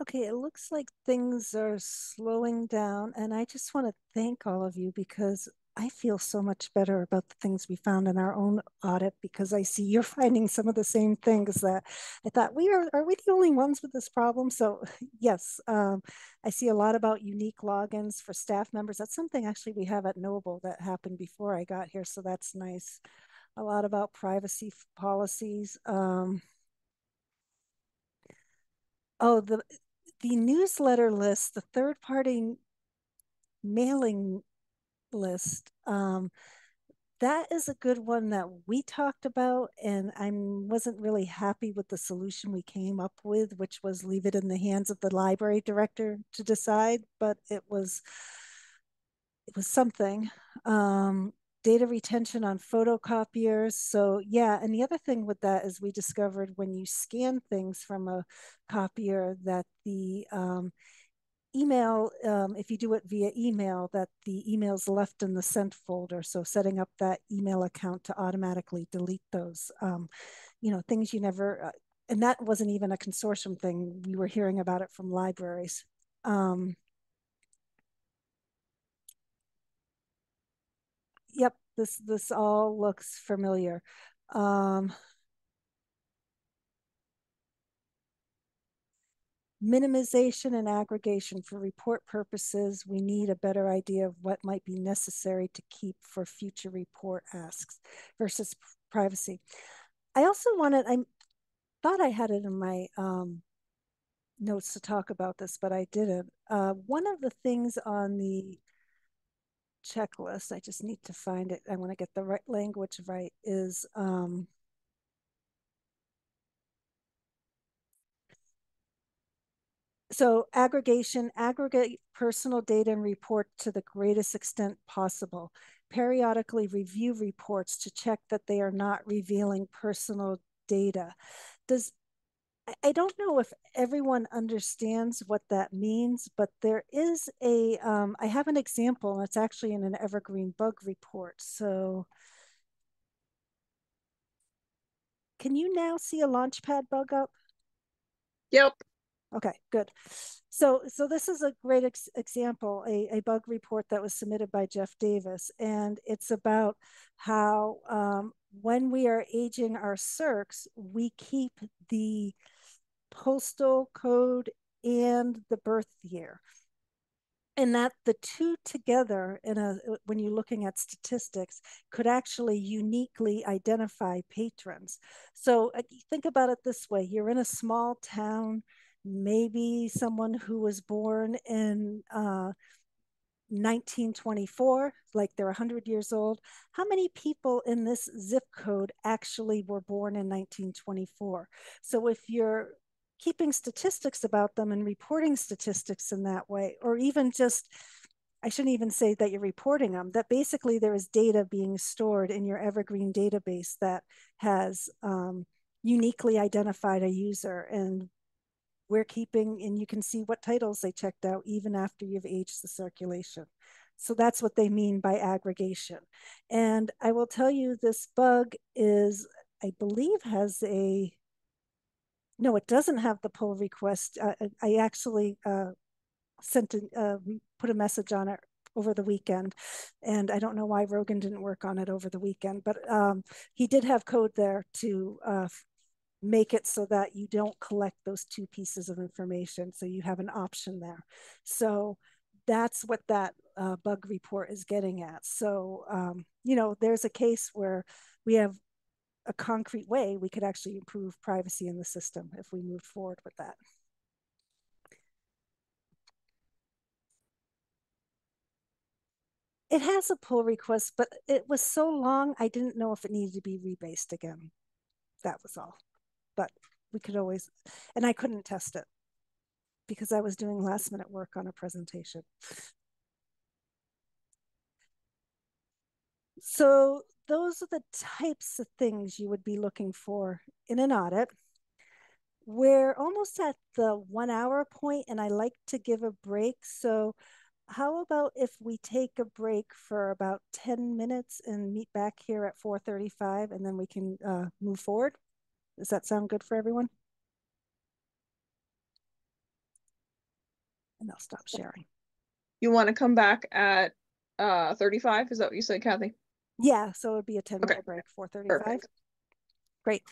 Okay, it looks like things are slowing down, and I just want to thank all of you because I feel so much better about the things we found in our own audit because I see you're *laughs* finding some of the same things that I thought we are. Are we the only ones with this problem? So *laughs* yes, um, I see a lot about unique logins for staff members. That's something actually we have at NOBLE that happened before I got here, so that's nice. A lot about privacy policies. Um, oh, the the newsletter list, the third party mailing list, um, that is a good one that we talked about and i wasn't really happy with the solution we came up with which was leave it in the hands of the library director to decide but it was it was something um, data retention on photocopiers. So yeah, and the other thing with that is we discovered when you scan things from a copier that the um, email, um, if you do it via email, that the email's left in the sent folder. So setting up that email account to automatically delete those, um, you know, things you never, uh, and that wasn't even a consortium thing. We were hearing about it from libraries. Um, yep, this this all looks familiar. Um, minimization and aggregation for report purposes, we need a better idea of what might be necessary to keep for future report asks versus privacy. I also wanted, I thought I had it in my um, notes to talk about this, but I didn't. Uh, one of the things on the checklist, I just need to find it. I want to get the right language right, is um, so aggregation, aggregate personal data and report to the greatest extent possible. Periodically review reports to check that they are not revealing personal data. Does I don't know if everyone understands what that means, but there is a. Um, I have an example, and it's actually in an Evergreen bug report. So can you now see a Launchpad bug up? Yep. Okay, good. So, so this is a great ex example, a, a bug report that was submitted by Jeff Davis, and it's about how um, when we are aging our circs, we keep the postal code and the birth year and that the two together in a when you're looking at statistics could actually uniquely identify patrons so uh, think about it this way you're in a small town maybe someone who was born in uh, 1924, like they're 100 years old. How many people in this zip code actually were born in 1924? So if you're keeping statistics about them and reporting statistics in that way, or even just, I shouldn't even say that you're reporting them, that basically there is data being stored in your Evergreen database that has um, uniquely identified a user and we're keeping, and you can see what titles they checked out even after you've aged the circulation. So that's what they mean by aggregation. And I will tell you this bug is, I believe has a, no, it doesn't have the pull request. Uh, I actually uh, sent, a, uh, put a message on it over the weekend. And I don't know why Rogan didn't work on it over the weekend, but um, he did have code there to uh, make it so that you don't collect those two pieces of information. So you have an option there. So that's what that uh, bug report is getting at. So, um, you know, there's a case where we have a concrete way we could actually improve privacy in the system if we moved forward with that. It has a pull request, but it was so long, I didn't know if it needed to be rebased again. That was all but we could always, and I couldn't test it because I was doing last minute work on a presentation. So those are the types of things you would be looking for in an audit. We're almost at the one hour point and I like to give a break. So how about if we take a break for about 10 minutes and meet back here at 4.35 and then we can uh, move forward? Does that sound good for everyone? And I'll stop sharing. You want to come back at uh 35? Is that what you said, Kathy? Yeah, so it would be a 10 Okay. minute break, 4:35. Perfect. Great.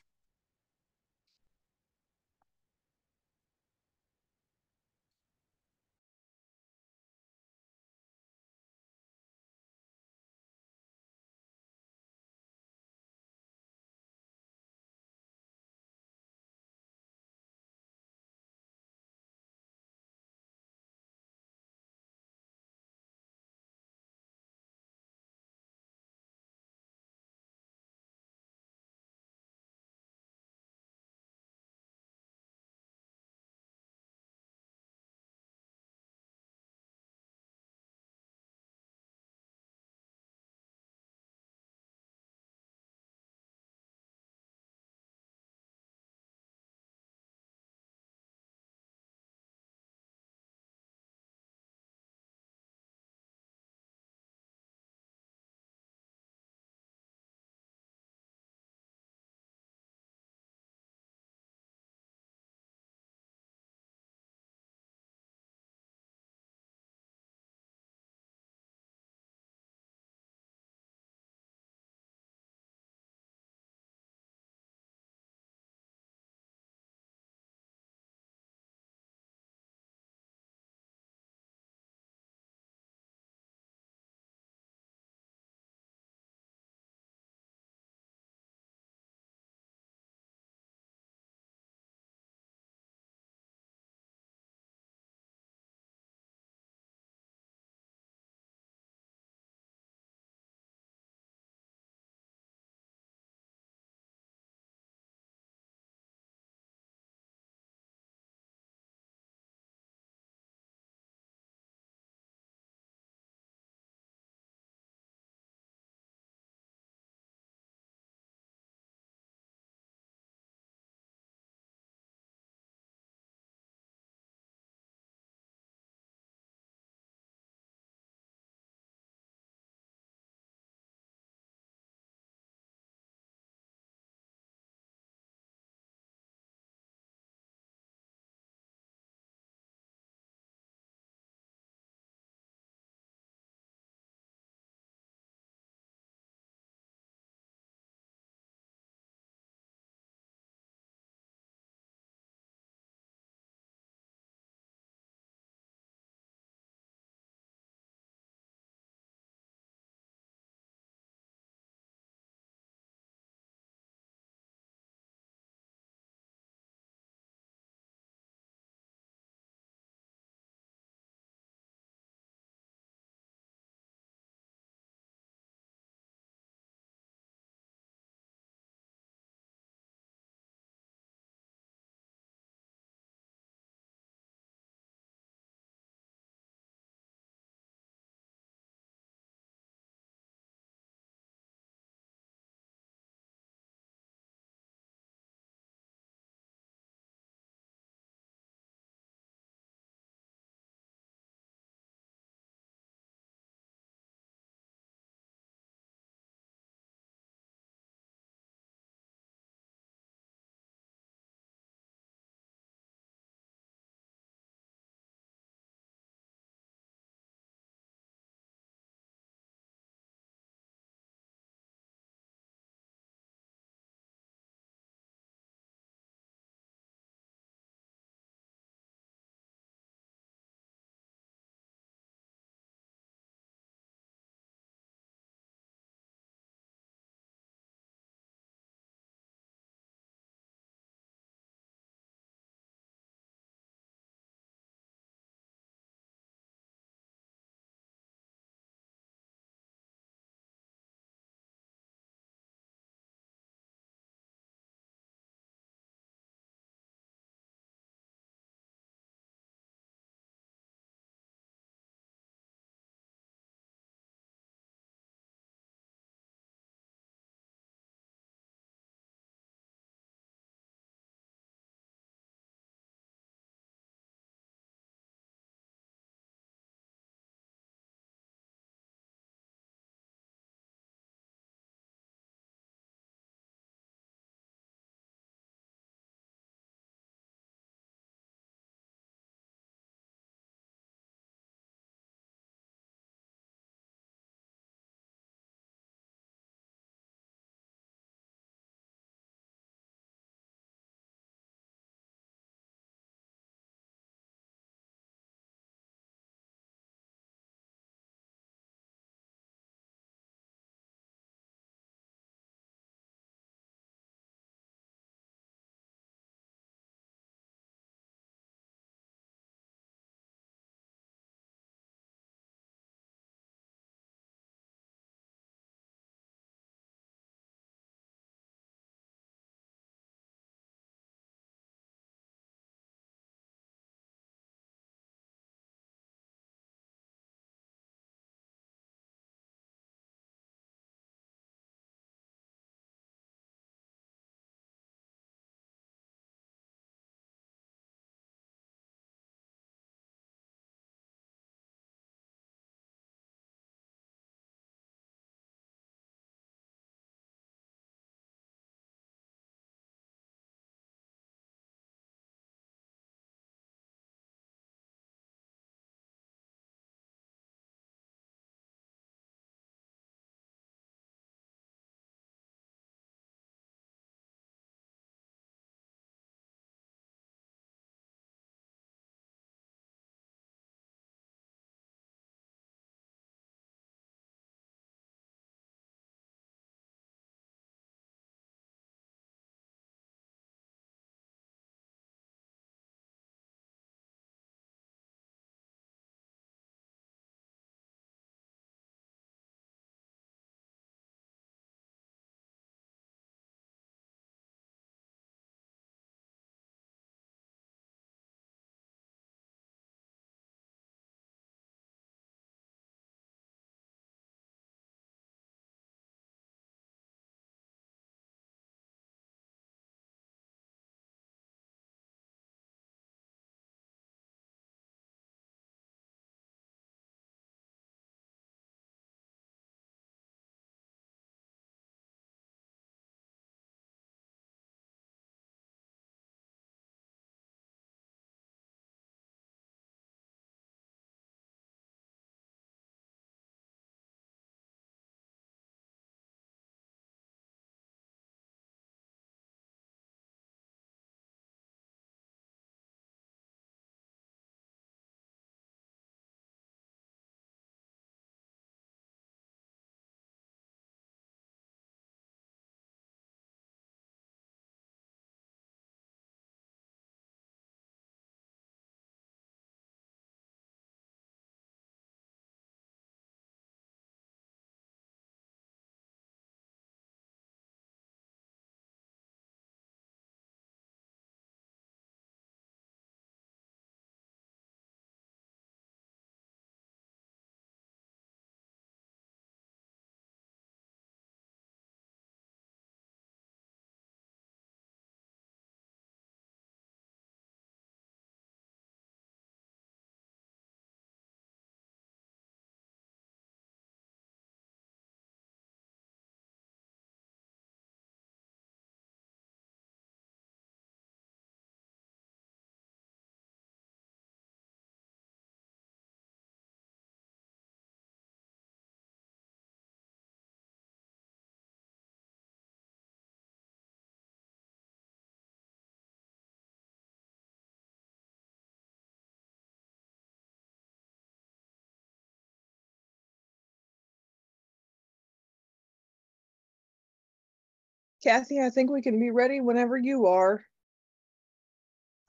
Kathy, I think we can be ready whenever you are.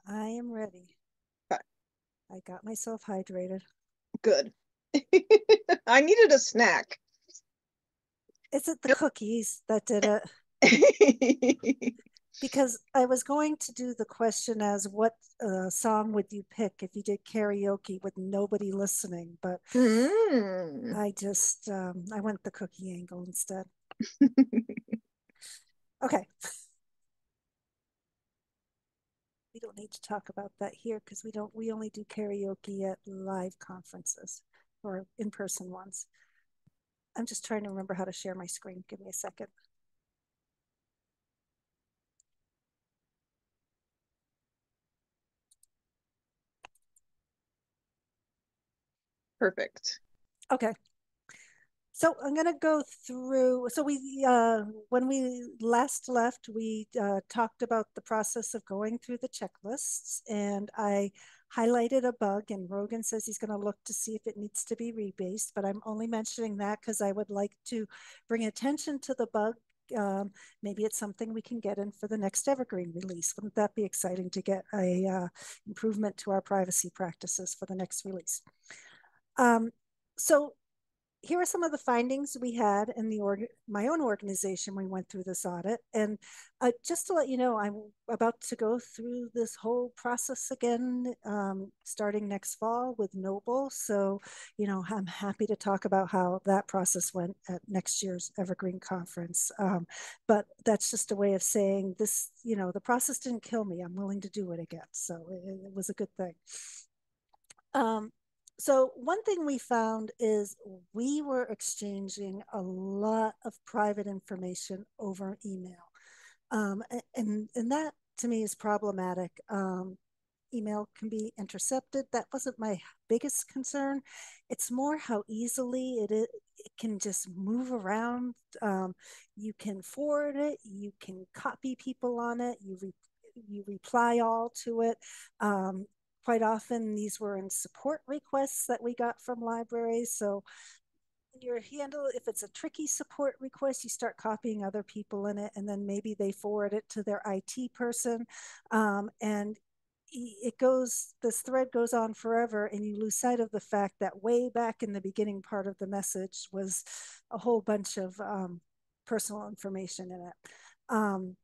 I am ready. Okay. I got myself hydrated. Good. *laughs* I needed a snack. Is it the cookies that did it? *laughs* because I was going to do the question as what uh, song would you pick if you did karaoke with nobody listening, but Mm. I just um, I went the cookie angle instead. *laughs* Okay. We don't need to talk about that here because we don't we only do karaoke at live conferences or in-person ones. I'm just trying to remember how to share my screen. Give me a second. Perfect. Okay. So I'm going to go through. So we, uh, when we last left, we uh, talked about the process of going through the checklists, and I highlighted a bug. And Rogan says he's going to look to see if it needs to be rebased. But I'm only mentioning that because I would like to bring attention to the bug. Um, maybe it's something we can get in for the next evergreen release. Wouldn't that be exciting to get a uh, improvement to our privacy practices for the next release? Um, so here are some of the findings we had in the org my own organization we went through this audit. And uh, just to let you know i'm about to go through this whole process again um, starting next fall with noble. So you know i'm happy to talk about how that process went at next year's evergreen conference. Um, but that's just a way of saying this you know the process didn't kill me. I'm willing to do it again. So it, it was a good thing. Um, so one thing we found is we were exchanging a lot of private information over email um, and and that to me is problematic. Um, email can be intercepted. That wasn't my biggest concern. It's more how easily it, it can just move around. Um, you can forward it you can copy people on it you re- you reply all to it. Um, quite often these were in support requests that we got from libraries. So your handle, if it's a tricky support request, you start copying other people in it, and then maybe they forward it to their IT person. Um, and it goes, this thread goes on forever, and you lose sight of the fact that way back in the beginning part of the message was a whole bunch of um, personal information in it. Um,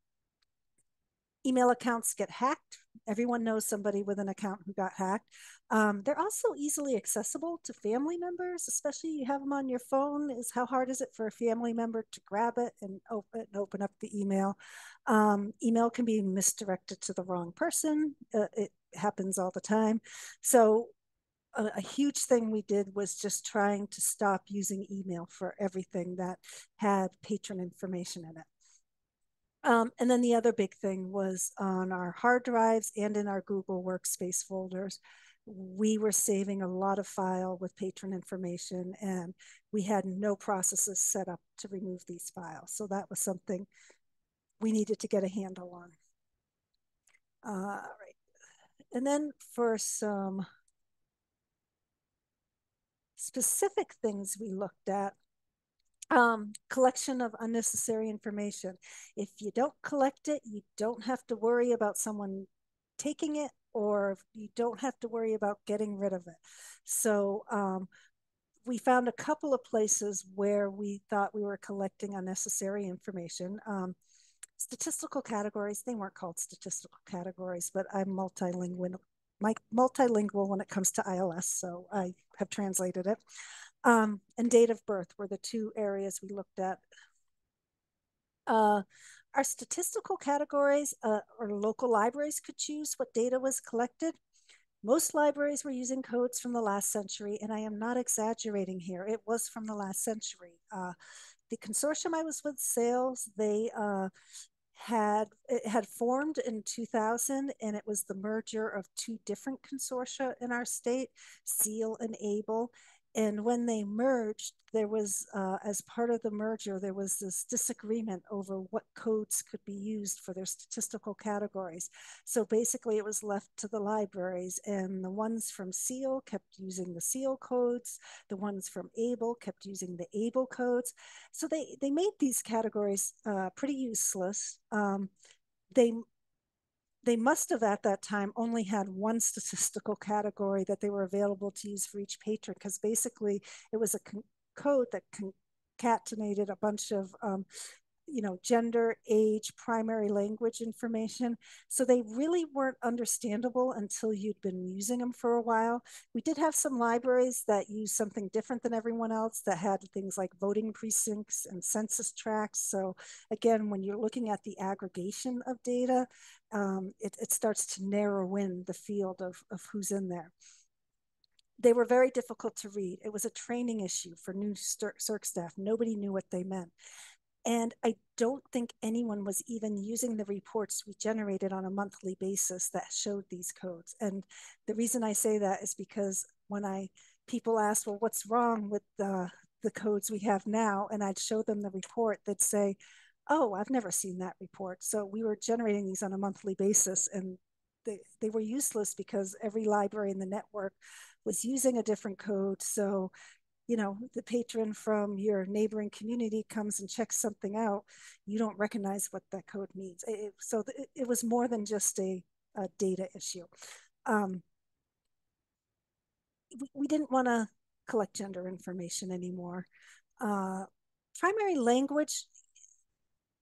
email accounts get hacked. Everyone knows somebody with an account who got hacked. Um, they're also easily accessible to family members, especially you have them on your phone. Is how hard is it for a family member to grab it and open open up the email? Um, email can be misdirected to the wrong person. Uh, it happens all the time. So a, huge thing we did was just trying to stop using email for everything that had patron information in it. Um, and then the other big thing was on our hard drives and in our Google Workspace folders. We were saving a lot of file with patron information, and we had no processes set up to remove these files. So that was something we needed to get a handle on. All uh, right. And then for some specific things we looked at, um, collection of unnecessary information. If you don't collect it, you don't have to worry about someone taking it or you don't have to worry about getting rid of it. So um, we found a couple of places where we thought we were collecting unnecessary information. Um, statistical categories, they weren't called statistical categories, but I'm multilingual, My multilingual when it comes to ILS, so I have translated it um, and date of birth were the two areas we looked at. Uh, our statistical categories uh, or local libraries could choose what data was collected. Most libraries were using codes from the last century, and I am not exaggerating here. It was from the last century. Uh, the consortium I was with, SAILS, they uh, had it had formed in 2000, and it was the merger of two different consortia in our state, SEAL and ABLE And when they merged, there was, uh, as part of the merger, there was this disagreement over what codes could be used for their statistical categories. So basically, it was left to the libraries, and the ones from SEAL kept using the SEAL codes. The ones from ABLE kept using the ABLE codes. So they they made these categories uh, pretty useless. Um, they they must have at that time only had one statistical category that they were available to use for each patron because basically it was a code that concatenated a bunch of um, you know, gender, age, primary language information. So they really weren't understandable until you'd been using them for a while. We did have some libraries that used something different than everyone else that had things like voting precincts and census tracts. So again, when you're looking at the aggregation of data, um, it, it starts to narrow in the field of, of who's in there they were very difficult to read. It was a training issue for new circ staff. Nobody knew what they meant. And I don't think anyone was even using the reports we generated on a monthly basis that showed these codes. And the reason I say that is because when I people ask, well, what's wrong with the, the codes we have now? And I'd show them the report, they'd say, oh, I've never seen that report. So we were generating these on a monthly basis and they, they were useless because every library in the network was using a different code. So you know, the patron from your neighboring community comes and checks something out, you don't recognize what that code means. It, so it, it, was more than just a, a data issue. Um, we, we, didn't want to collect gender information anymore. Uh, primary language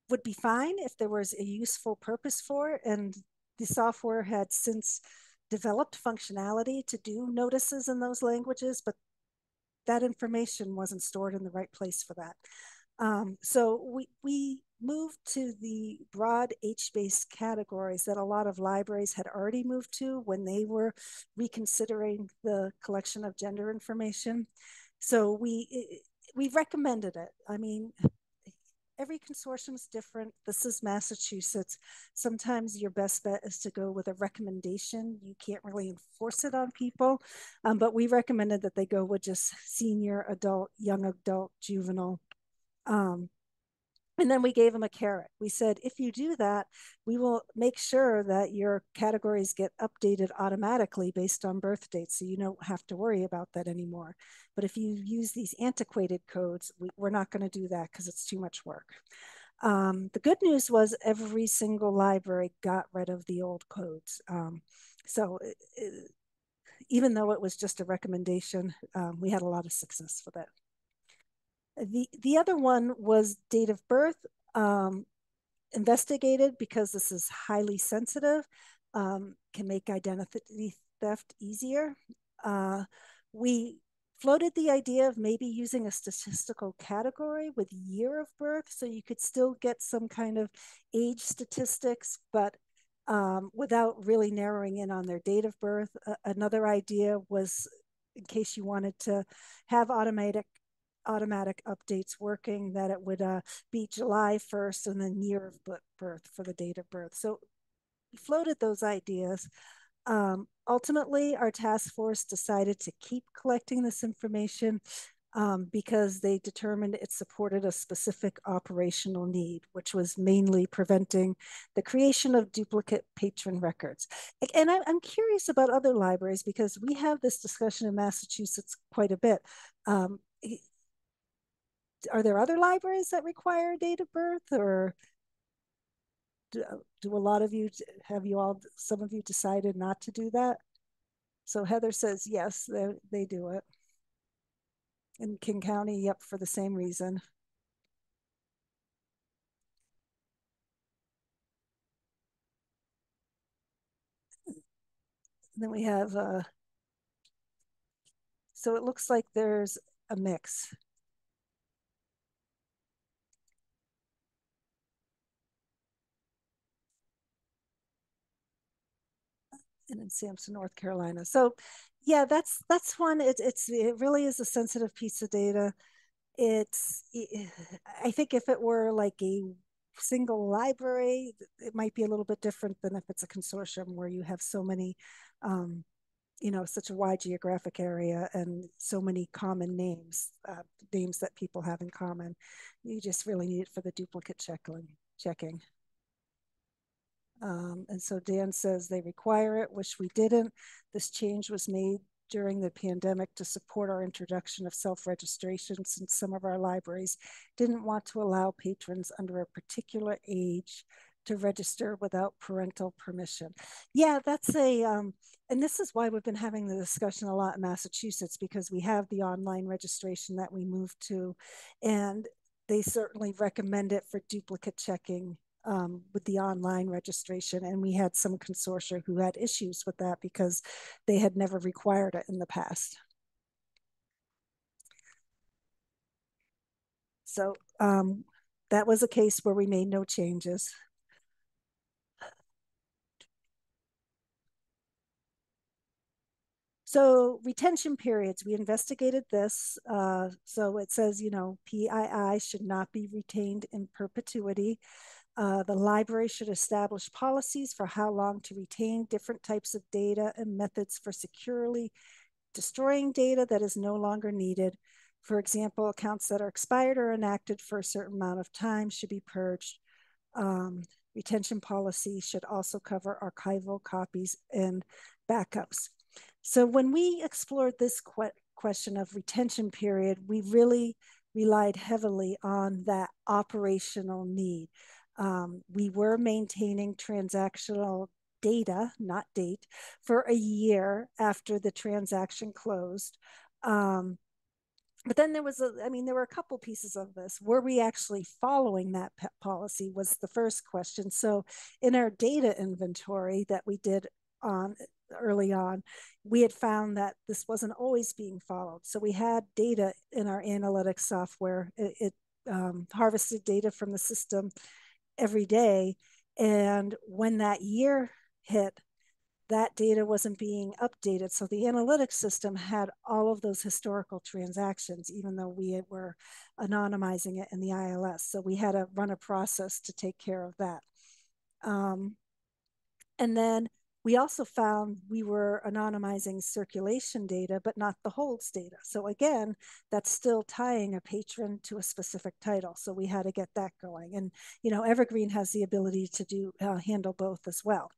would be fine if there was a useful purpose for it. And the software had since developed functionality to do notices in those languages, but that information wasn't stored in the right place for that. Um, so we, we moved to the broad H-based categories that a lot of libraries had already moved to when they were reconsidering the collection of gender information. So we, we recommended it. I mean, every consortium is different. This is Massachusetts. Sometimes your best bet is to go with a recommendation. You can't really enforce it on people, um, but we recommended that they go with just senior adult, young adult, juvenile. Um, and then we gave them a carrot. We said, if you do that, we will make sure that your categories get updated automatically based on birth dates. So you don't have to worry about that anymore. But if you use these antiquated codes, we, are not going to do that because it's too much work. Um, the good news was every single library got rid of the old codes. Um, so it, even though it was just a recommendation, um, we had a lot of success with it. The, the other one was date of birth, um, investigated because this is highly sensitive, um, can make identity theft easier. Uh, we floated the idea of maybe using a statistical category with year of birth so you could still get some kind of age statistics, but um, without really narrowing in on their date of birth. Uh, another idea was in case you wanted to have automatic automatic updates working that it would uh, be July 1st and then year of birth for the date of birth. So floated those ideas. Um, ultimately, our task force decided to keep collecting this information um, because they determined it supported a specific operational need, which was mainly preventing the creation of duplicate patron records. And I, am curious about other libraries because we have this discussion in Massachusetts quite a bit. Um, are there other libraries that require date of birth or do, do a lot of you have you all some of you decided not to do that? So heather says yes they, they do it. In king county yep for the same reason. Then we have uh so it looks like there's a mix and in Sampson, North Carolina. So yeah, that's that's one. It, it's it really is a sensitive piece of data. It's I think if it were like a single library, it might be a little bit different than if it's a consortium where you have so many um, you know, such a wide geographic area and so many common names, uh, names that people have in common. You just really need it for the duplicate checking. checking. Um, and so Dan says they require it, which we didn't. This change was made during the pandemic to support our introduction of self-registration since some of our libraries didn't want to allow patrons under a particular age to register without parental permission. Yeah, that's a, um, and this is why we've been having the discussion a lot in Massachusetts because we have the online registration that we moved to, and they certainly recommend it for duplicate checking um, with the online registration. And we had some consortia who had issues with that because they had never required it in the past. So um, that was a case where we made no changes. So retention periods, we investigated this. Uh, so it says, you know, PII should not be retained in perpetuity. Uh, the library should establish policies for how long to retain different types of data and methods for securely destroying data that is no longer needed. For example, accounts that are expired or enacted for a certain amount of time should be purged. Um, retention policy should also cover archival copies and backups. So when we explored this que question of retention period, we really relied heavily on that operational need. Um, we were maintaining transactional data, not date, for a year after the transaction closed. Um, but then there was a, I mean, there were a couple pieces of this. Were we actually following that policy was the first question. So in our data inventory that we did on early on, we had found that this wasn't always being followed. So we had data in our analytics software. It, it um, harvested data from the system every day. And when that year hit, that data wasn't being updated. So the analytics system had all of those historical transactions, even though we were anonymizing it in the ILS. So we had to run a process to take care of that. Um, and then we also found we were anonymizing circulation data, but not the holds data. So again, that's still tying a patron to a specific title. So we had to get that going. And, you know, Evergreen has the ability to do uh, handle both as well.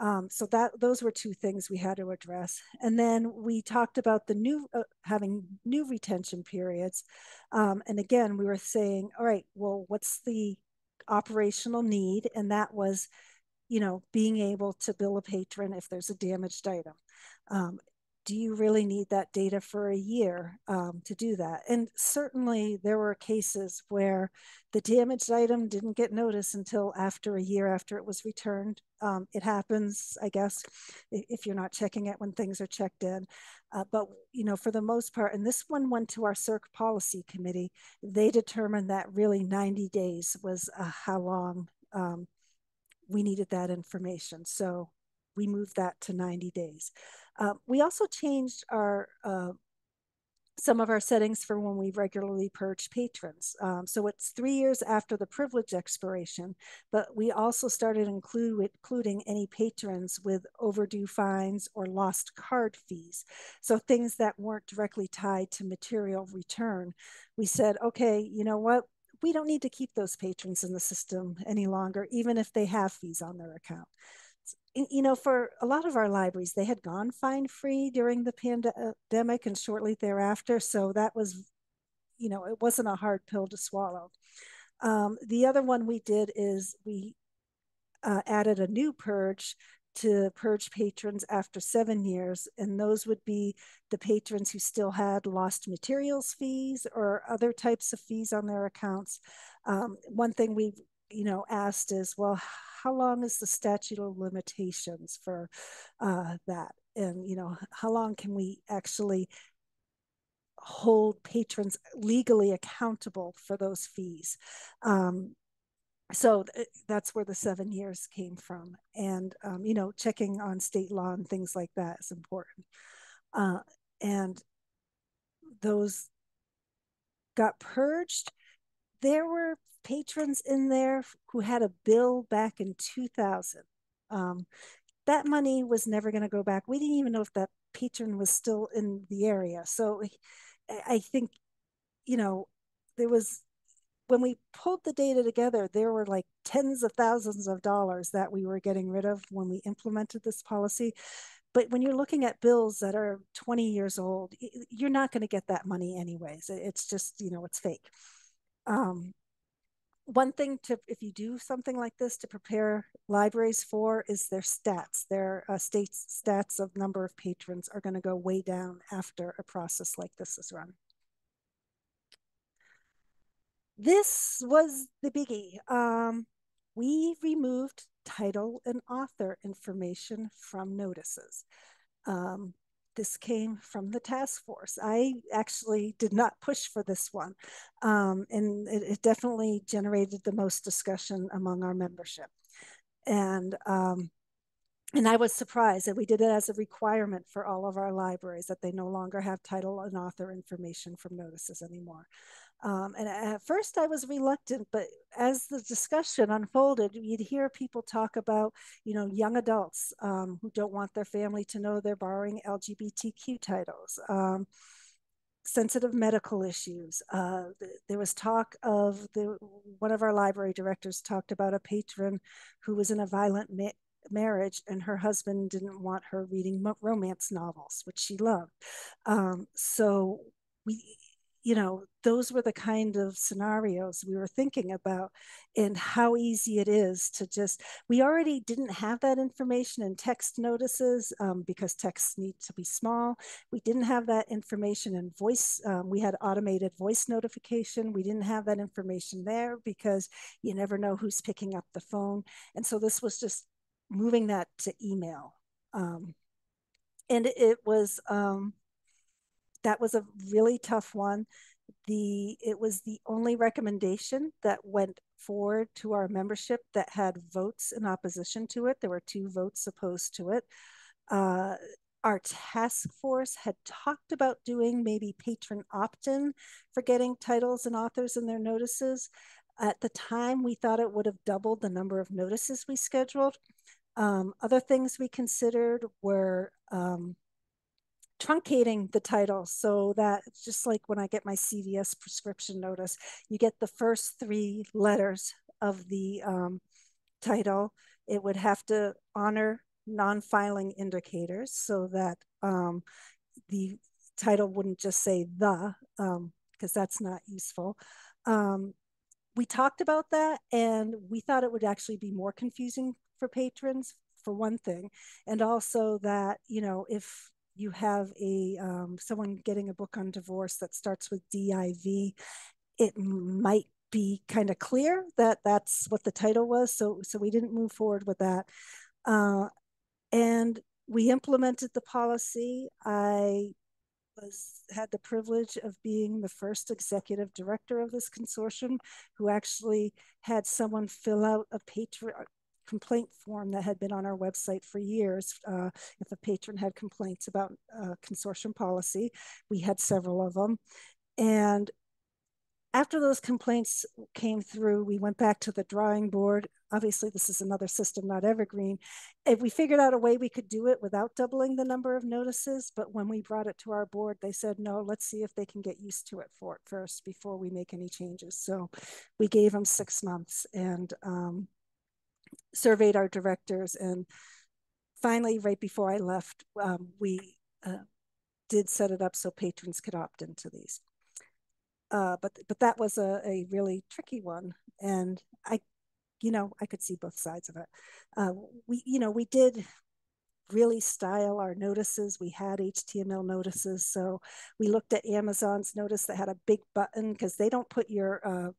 Um, so that those were two things we had to address. And then we talked about the new uh, having new retention periods. Um, and again, we were saying, all right, well, what's the operational need? And that was you know, being able to bill a patron if there's a damaged item. Um, do you really need that data for a year um, to do that? And certainly there were cases where the damaged item didn't get noticed until after a year after it was returned. Um, it happens, I guess, if you're not checking it when things are checked in. Uh, but, you know, for the most part, and this one went to our circ policy committee, they determined that really 90 days was uh, how long um, we needed that information. So we moved that to 90 days. Uh, we also changed our uh, some of our settings for when we regularly purge patrons. Um, so it's three years after the privilege expiration, but we also started include, including any patrons with overdue fines or lost card fees. So things that weren't directly tied to material return. We said, okay, you know what? We don't need to keep those patrons in the system any longer, even if they have fees on their account. You know, for a lot of our libraries, they had gone fine free during the pandemic and shortly thereafter. So that was, you know, it wasn't a hard pill to swallow. Um, the other one we did is we uh, added a new purge to purge patrons after seven years, and those would be the patrons who still had lost materials fees or other types of fees on their accounts. Um, one thing we you know asked is, well, how long is the statute of limitations for uh, that? And you know, how long can we actually hold patrons legally accountable for those fees? Um, so th- that's where the seven years came from and um, you know checking on state law and things like that is important uh, and those got purged there were patrons in there who had a bill back in 2000 um, that money was never going to go back. We didn't even know if that patron was still in the area. So I think, you know, there was when we pulled the data together, there were like tens of thousands of dollars that we were getting rid of when we implemented this policy. But when you're looking at bills that are 20 years old, you're not going to get that money anyways. It's just, you know, it's fake. Um, one thing to, if you do something like this to prepare libraries for is their stats. Their uh, state stats of number of patrons are going to go way down after a process like this is run. This was the biggie. Um, we removed title and author information from notices. Um, this came from the task force. I actually did not push for this one, um, and it, it, definitely generated the most discussion among our membership. And um, and I was surprised that we did it as a requirement for all of our libraries that they no longer have title and author information from notices anymore. Um, and at first I was reluctant, but as the discussion unfolded, you'd hear people talk about, you know, young adults um, who don't want their family to know they're borrowing LGBTQ titles, um, sensitive medical issues. Uh, there was talk of the one of our library directors talked about a patron who was in a violent ma marriage and her husband didn't want her reading romance novels, which she loved. Um, so we you know, those were the kind of scenarios we were thinking about and how easy it is to just, we already didn't have that information in text notices um, because texts need to be small. We didn't have that information in voice. Um, we had automated voice notification. We didn't have that information there because you never know who's picking up the phone. And so this was just moving that to email. Um, and it was, um, that was a really tough one. The it was the only recommendation that went forward to our membership that had votes in opposition to it. There were two votes opposed to it. Uh, our task force had talked about doing maybe patron opt-in for getting titles and authors in their notices. At the time, we thought it would have doubled the number of notices we scheduled. Um, other things we considered were um, truncating the title so that just like when I get my CVS prescription notice, you get the first three letters of the um, title. It would have to honor non-filing indicators so that um, the title wouldn't just say the, because um, that's not useful. Um, we talked about that and we thought it would actually be more confusing for patrons for one thing and also that you know if you have a um, someone getting a book on divorce that starts with div it might be kind of clear that that's what the title was so so we didn't move forward with that. Uh, and we implemented the policy. I was had the privilege of being the first executive director of this consortium who actually had someone fill out a patron complaint form that had been on our website for years. Uh, if a patron had complaints about uh, consortium policy, we had several of them. And after those complaints came through, we went back to the drawing board. Obviously, this is another system, not evergreen. If we figured out a way we could do it without doubling the number of notices, but when we brought it to our board, they said, no, let's see if they can get used to it for it first before we make any changes. So we gave them six months and um, surveyed our directors and finally right before i left um, we uh, did set it up so patrons could opt into these. Uh, but but that was a, a really tricky one and i you know i could see both sides of it. Uh, we you know we did really style our notices. We had html notices so we looked at amazon's notice that had a big button because they don't put your uh,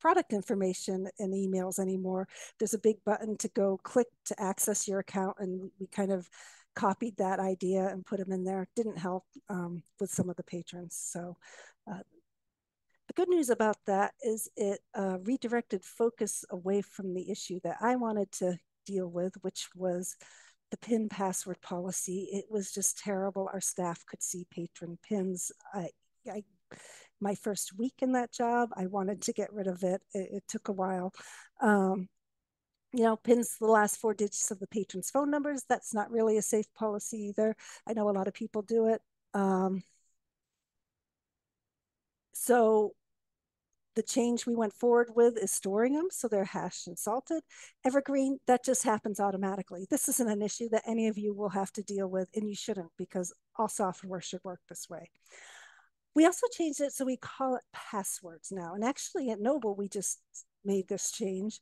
product information in emails anymore. There's a big button to go click to access your account, and we kind of copied that idea and put them in there. Didn't help um, with some of the patrons. So uh, the good news about that is it uh, redirected focus away from the issue that I wanted to deal with, which was the pin password policy. It was just terrible. Our staff could see patron pins. I, I my first week in that job. I wanted to get rid of it. It, it took a while. Um, you know, pins the last four digits of the patron's phone numbers. That's not really a safe policy either. I know a lot of people do it. Um, so the change we went forward with is storing them so they're hashed and salted. Evergreen, that just happens automatically. This isn't an issue that any of you will have to deal with, and you shouldn't because all software should work this way. We also changed it so we call it passwords now. And actually at Noble, we just made this change.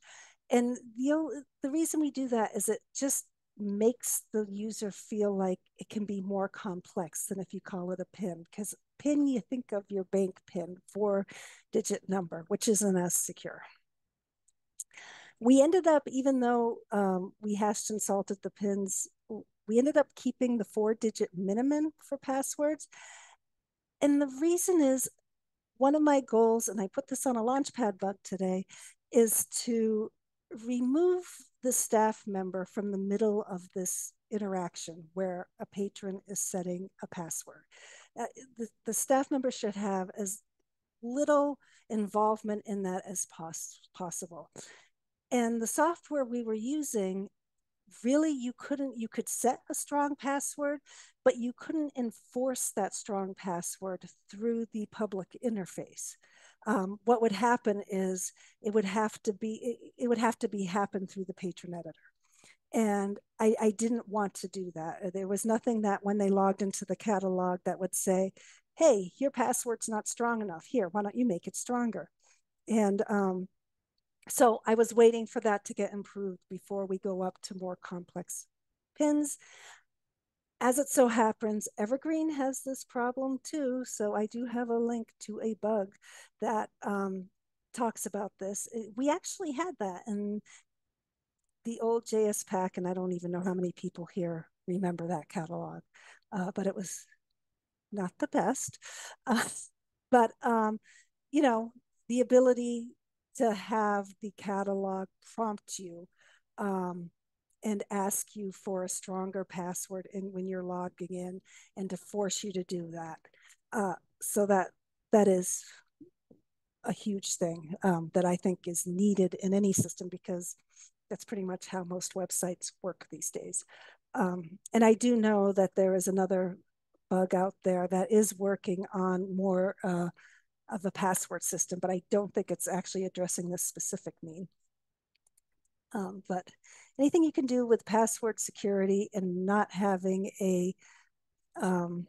And the, the reason we do that is it just makes the user feel like it can be more complex than if you call it a PIN. Because PIN, you think of your bank PIN, four digit number, which isn't as secure. We ended up, even though um, we hashed and salted the pins, we ended up keeping the four digit minimum for passwords. And the reason is one of my goals, and I put this on a Launchpad bug today, is to remove the staff member from the middle of this interaction where a patron is setting a password. Uh, the, the staff member should have as little involvement in that as pos possible. And the software we were using, really, you couldn't, you could set a strong password, but you couldn't enforce that strong password through the public interface. Um, what would happen is it would have to be it, it, would have to be happen through the patron editor. And I, I didn't want to do that. There was nothing that when they logged into the catalog that would say hey your password's not strong enough. Here why don't you make it stronger? And um, so i was waiting for that to get improved before we go up to more complex pins as it so happens, Evergreen has this problem too. So I do have a link to a bug that um, talks about this. We actually had that in the old JSPAC, and I don't even know how many people here remember that catalog, uh, but it was not the best. Uh, *laughs* but, um, you know, the ability to have the catalog prompt you um, and ask you for a stronger password in, when you're logging in and to force you to do that. Uh, so that that is a huge thing um, that I think is needed in any system because that's pretty much how most websites work these days. Um, and I do know that there is another bug out there that is working on more uh, of a password system, but I don't think it's actually addressing this specific need. Um, but anything you can do with password security and not having a um,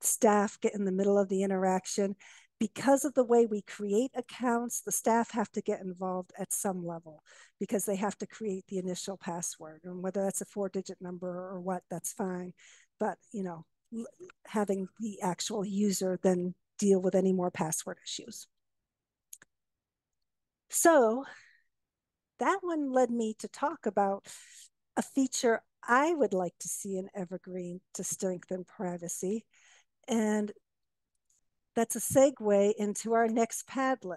staff get in the middle of the interaction. Because of the way we create accounts, the staff have to get involved at some level because they have to create the initial password. And whether that's a four digit number or what, that's fine. But, you know, having the actual user then deal with any more password issues. So that one led me to talk about a feature I would like to see in Evergreen to strengthen privacy. And that's a segue into our next Padlet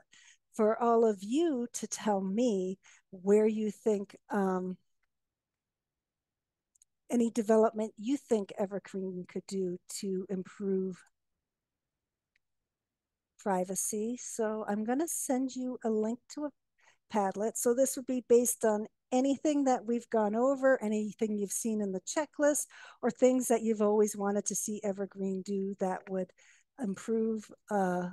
for all of you to tell me where you think um, any development you think Evergreen could do to improve privacy. So I'm going to send you a link to a Padlet. So this would be based on anything that we've gone over, anything you've seen in the checklist, or things that you've always wanted to see Evergreen do that would improve uh,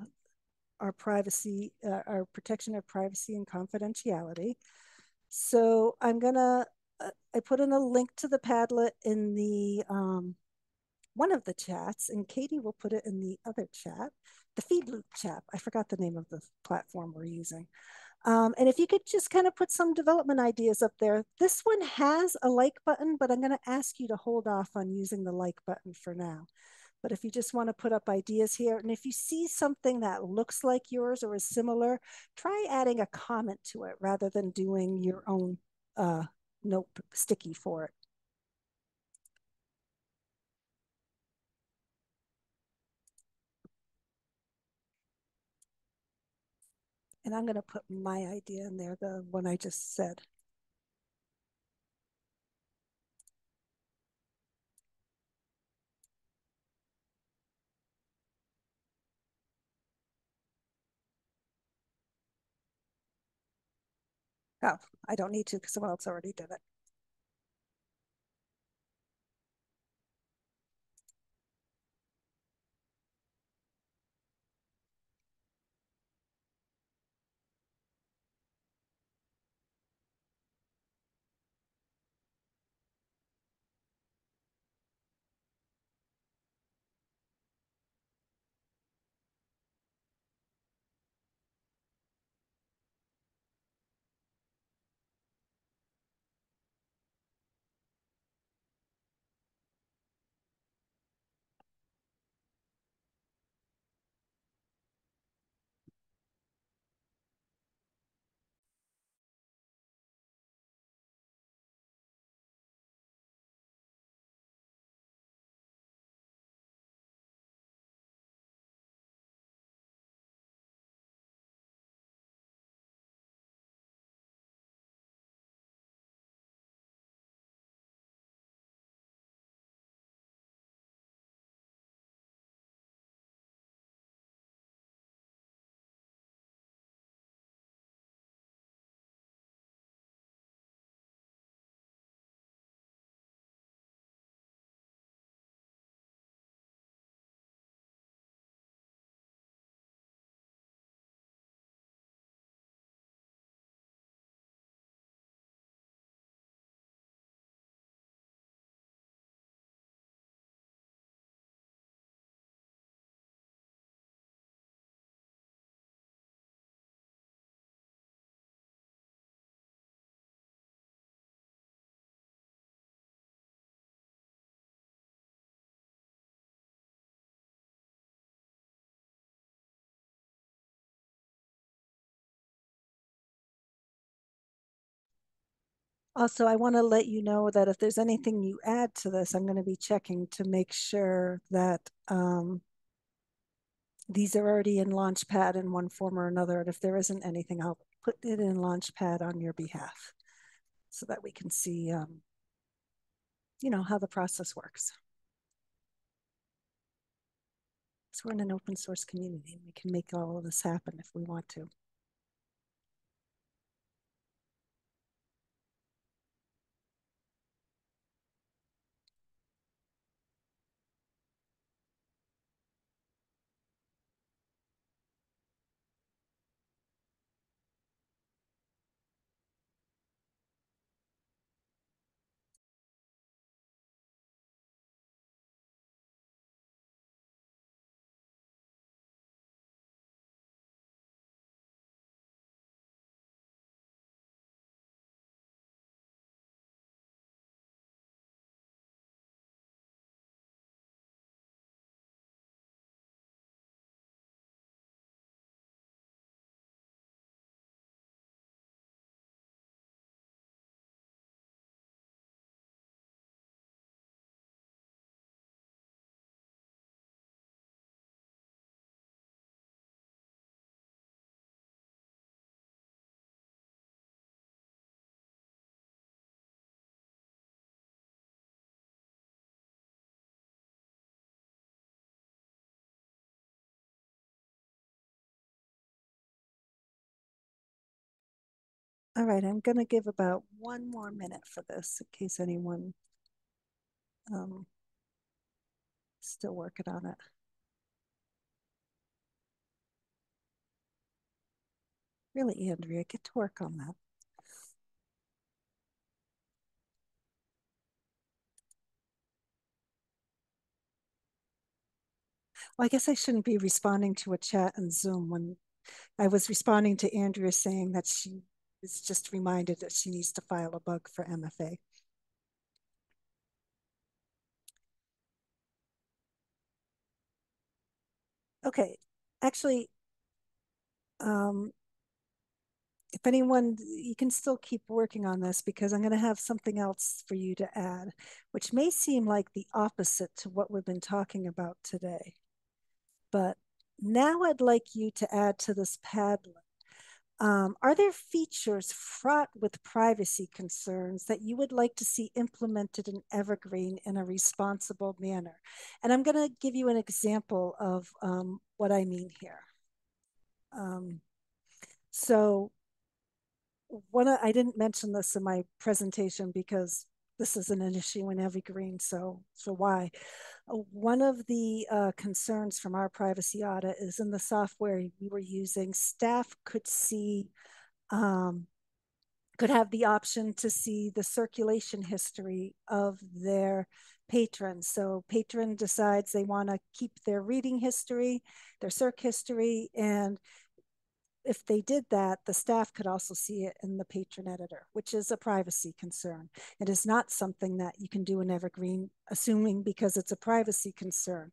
our privacy, uh, our protection of privacy and confidentiality. So I'm gonna, uh, I put in a link to the Padlet in the, um, one of the chats, and Katie will put it in the other chat, the Feedloop chat. I forgot the name of the platform we're using. Um, and if you could just kind of put some development ideas up there. This one has a like button, but I'm going to ask you to hold off on using the like button for now. But if you just want to put up ideas here, and if you see something that looks like yours or is similar, try adding a comment to it rather than doing your own uh, note sticky for it. And I'm going to put my idea in there, the one I just said. Oh, I don't need to because someone else already did it. Also, I want to let you know that if there's anything you add to this, I'm going to be checking to make sure that um, these are already in Launchpad in one form or another. And if there isn't anything, I'll put it in Launchpad on your behalf so that we can see, um, you know, how the process works. So we're in an open source community. And we can make all of this happen if we want to. All right, I'm going to give about one more minute for this in case anyone um, still working on it. Really, Andrea, get to work on that. Well, I guess I shouldn't be responding to a chat in Zoom when I was responding to Andrea saying that she is just reminded that she needs to file a bug for MFA. Okay, actually, um, if anyone, you can still keep working on this because I'm going to have something else for you to add, which may seem like the opposite to what we've been talking about today. But now I'd like you to add to this Padlet um, are there features fraught with privacy concerns that you would like to see implemented in Evergreen in a responsible manner? And I'm going to give you an example of um, what I mean here. Um, so one I didn't mention this in my presentation because this isn't an issue in Evergreen, so so why? Uh, one of the uh, concerns from our privacy audit is in the software we were using, staff could see, um, could have the option to see the circulation history of their patrons. So patron decides they want to keep their reading history, their circ history, and if they did that, the staff could also see it in the patron editor, which is a privacy concern. It is not something that you can do in Evergreen, assuming because it's a privacy concern.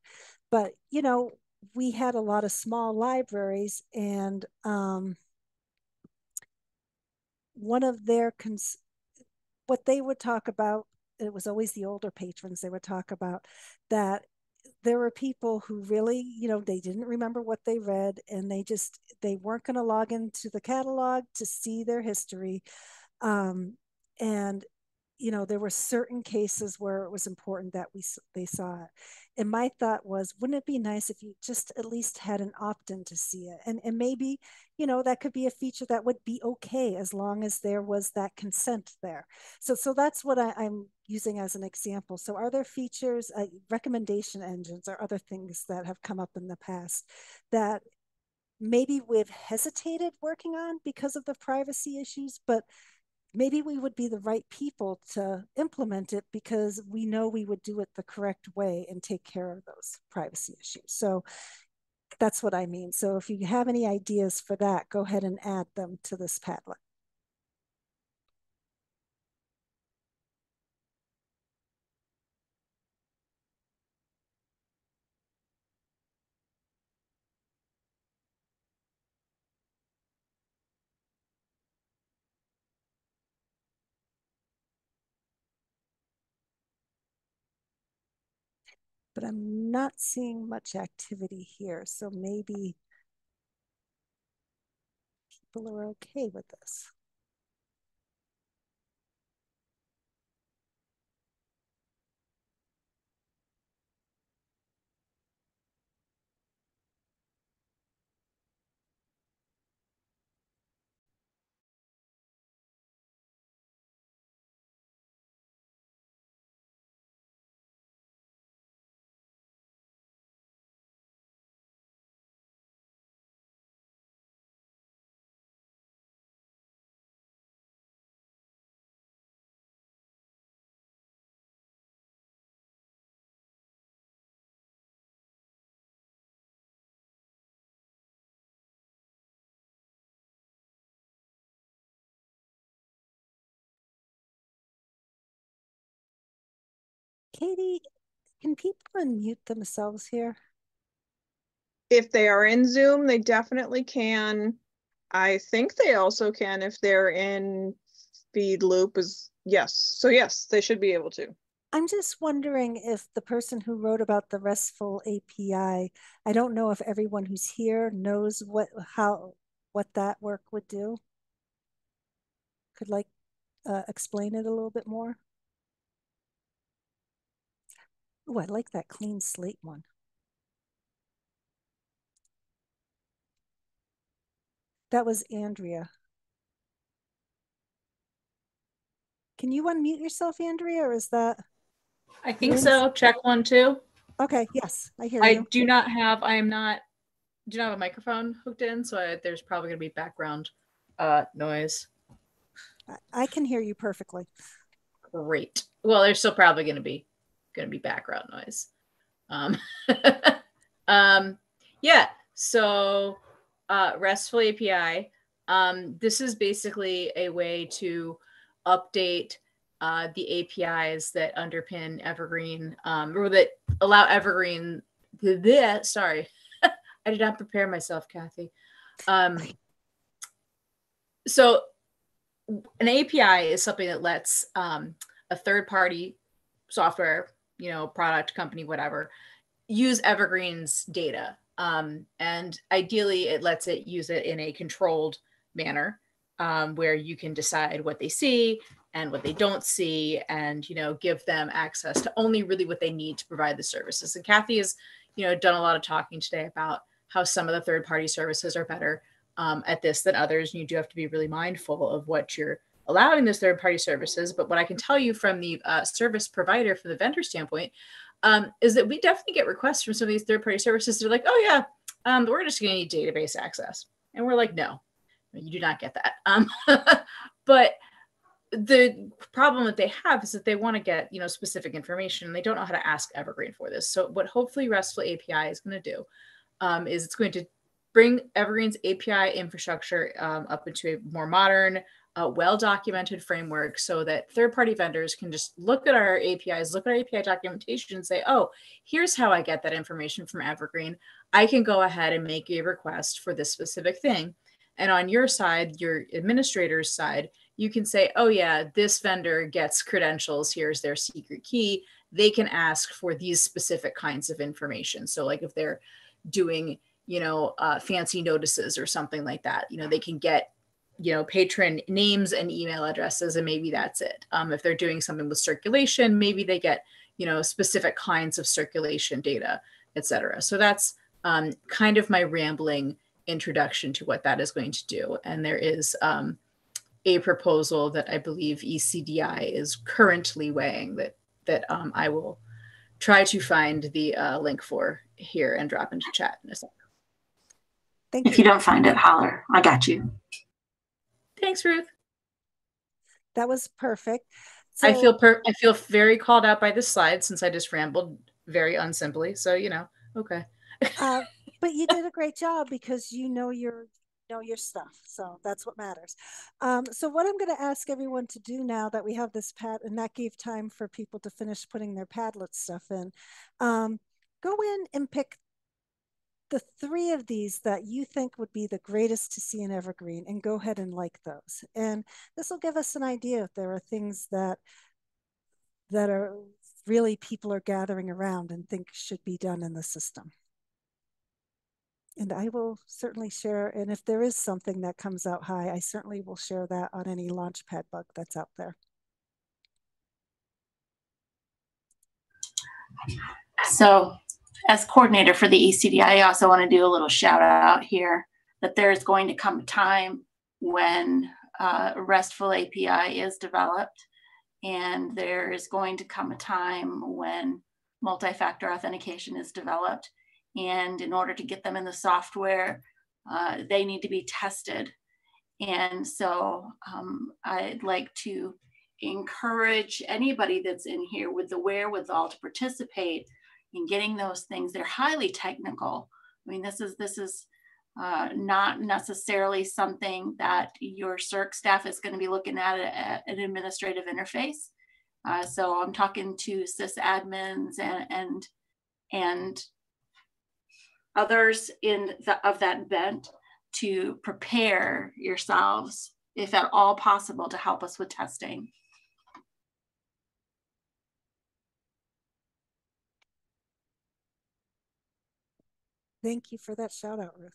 But, you know, we had a lot of small libraries and um, one of their, cons- what they would talk about, it was always the older patrons they would talk about that there were people who really, you know, they didn't remember what they read and they just, they weren't going to log into the catalog to see their history. Um, and, you know, there were certain cases where it was important that we, they saw it. And my thought was, wouldn't it be nice if you just at least had an opt-in to see it? And, and maybe, you know, that could be a feature that would be okay as long as there was that consent there. So, so that's what I, I'm using as an example. So are there features, uh, recommendation engines or other things that have come up in the past that maybe we've hesitated working on because of the privacy issues, but maybe we would be the right people to implement it because we know we would do it the correct way and take care of those privacy issues. So that's what I mean. So if you have any ideas for that, go ahead and add them to this Padlet. But I'm not seeing much activity here. So maybe people are okay with this. Katie, can people unmute themselves here? If they are in Zoom, they definitely can. I think they also can if they're in Feedloop is yes. So yes, they should be able to. I'm just wondering if the person who wrote about the RESTful API, I don't know if everyone who's here knows what how what that work would do. Could like uh, explain it a little bit more? Oh, I like that clean slate one. That was Andrea. Can you unmute yourself, Andrea, or is that? I think so. Check one, two. Okay, yes, I hear I you. do not have, I am not, do not have a microphone hooked in, so I, there's probably going to be background uh, noise. I can hear you perfectly. Great. Well, there's still probably going to be going to be background noise. Um, *laughs* um, yeah, so uh, RESTful API. Um, this is basically a way to update uh, the APIs that underpin Evergreen um, or that allow Evergreen. This, sorry, *laughs* I did not prepare myself, Kathy. Um, so, an API is something that lets um, a third party software you know, product company, whatever, use Evergreen's data. Um, and ideally, it lets it use it in a controlled manner um, where you can decide what they see and what they don't see and you know give them access to only really what they need to provide the services and kathy has you know done a lot of talking today about how some of the third party services are better um, at this than others. And you do have to be really mindful of what you're allowing those third party services. But what I can tell you from the uh, service provider, from the vendor standpoint, um, is that we definitely get requests from some of these third party services. They're like, oh, yeah, um, we're just going to need database access. And we're like, no, you do not get that. Um, *laughs* but the problem that they have is that they want to get you know specific information and they don't know how to ask evergreen for this so what hopefully restful api is going to do um, is it's going to bring evergreen's api infrastructure um, up into a more modern uh, well documented framework so that third party vendors can just look at our apis look at our api documentation and say oh here's how i get that information from evergreen i can go ahead and make a request for this specific thing and on your side your administrator's side you can say, oh, yeah, this vendor gets credentials. Here's their secret key. They can ask for these specific kinds of information. So, like if they're doing, you know, uh, fancy notices or something like that, you know, they can get, you know, patron names and email addresses, and maybe that's it. Um, if they're doing something with circulation, maybe they get, you know, specific kinds of circulation data, et cetera. So, that's um, kind of my rambling introduction to what that is going to do. And there is, um, a proposal that I believe ECDI is currently weighing that that um, I will try to find the uh, link for here and drop into chat in a second. Thank you. if you. you don't find it, holler. I got you. Thanks, Ruth. That was perfect. So, I feel per- I feel very called out by this slide since I just rambled very unsimply. So you know, okay. uh, *laughs* but you did a great job because you know your know your stuff. So that's what matters. Um, so what I'm going to ask everyone to do now that we have this pad, and that gave time for people to finish putting their Padlet stuff in, um, go in and pick the three of these that you think would be the greatest to see in Evergreen and go ahead and like those. And this will give us an idea if there are things that that are really people are gathering around and think should be done in the system and I will certainly share. And if there is something that comes out high, I certainly will share that on any Launchpad bug that's out there. So as coordinator for the ECD, I also want to do a little shout out here that there is going to come a time when uh, RESTful API is developed and there is going to come a time when multi-factor authentication is developed and in order to get them in the software, uh, they need to be tested. And so um, I'd like to encourage anybody that's in here with the wherewithal to participate in getting those things. They're highly technical. I mean, this is this is uh, not necessarily something that your circ staff is going to be looking at, at an administrative interface. Uh, so I'm talking to sysadmins and and and others in the, of that bent to prepare yourselves, if at all possible, to help us with testing. Thank you for that shout out, Ruth.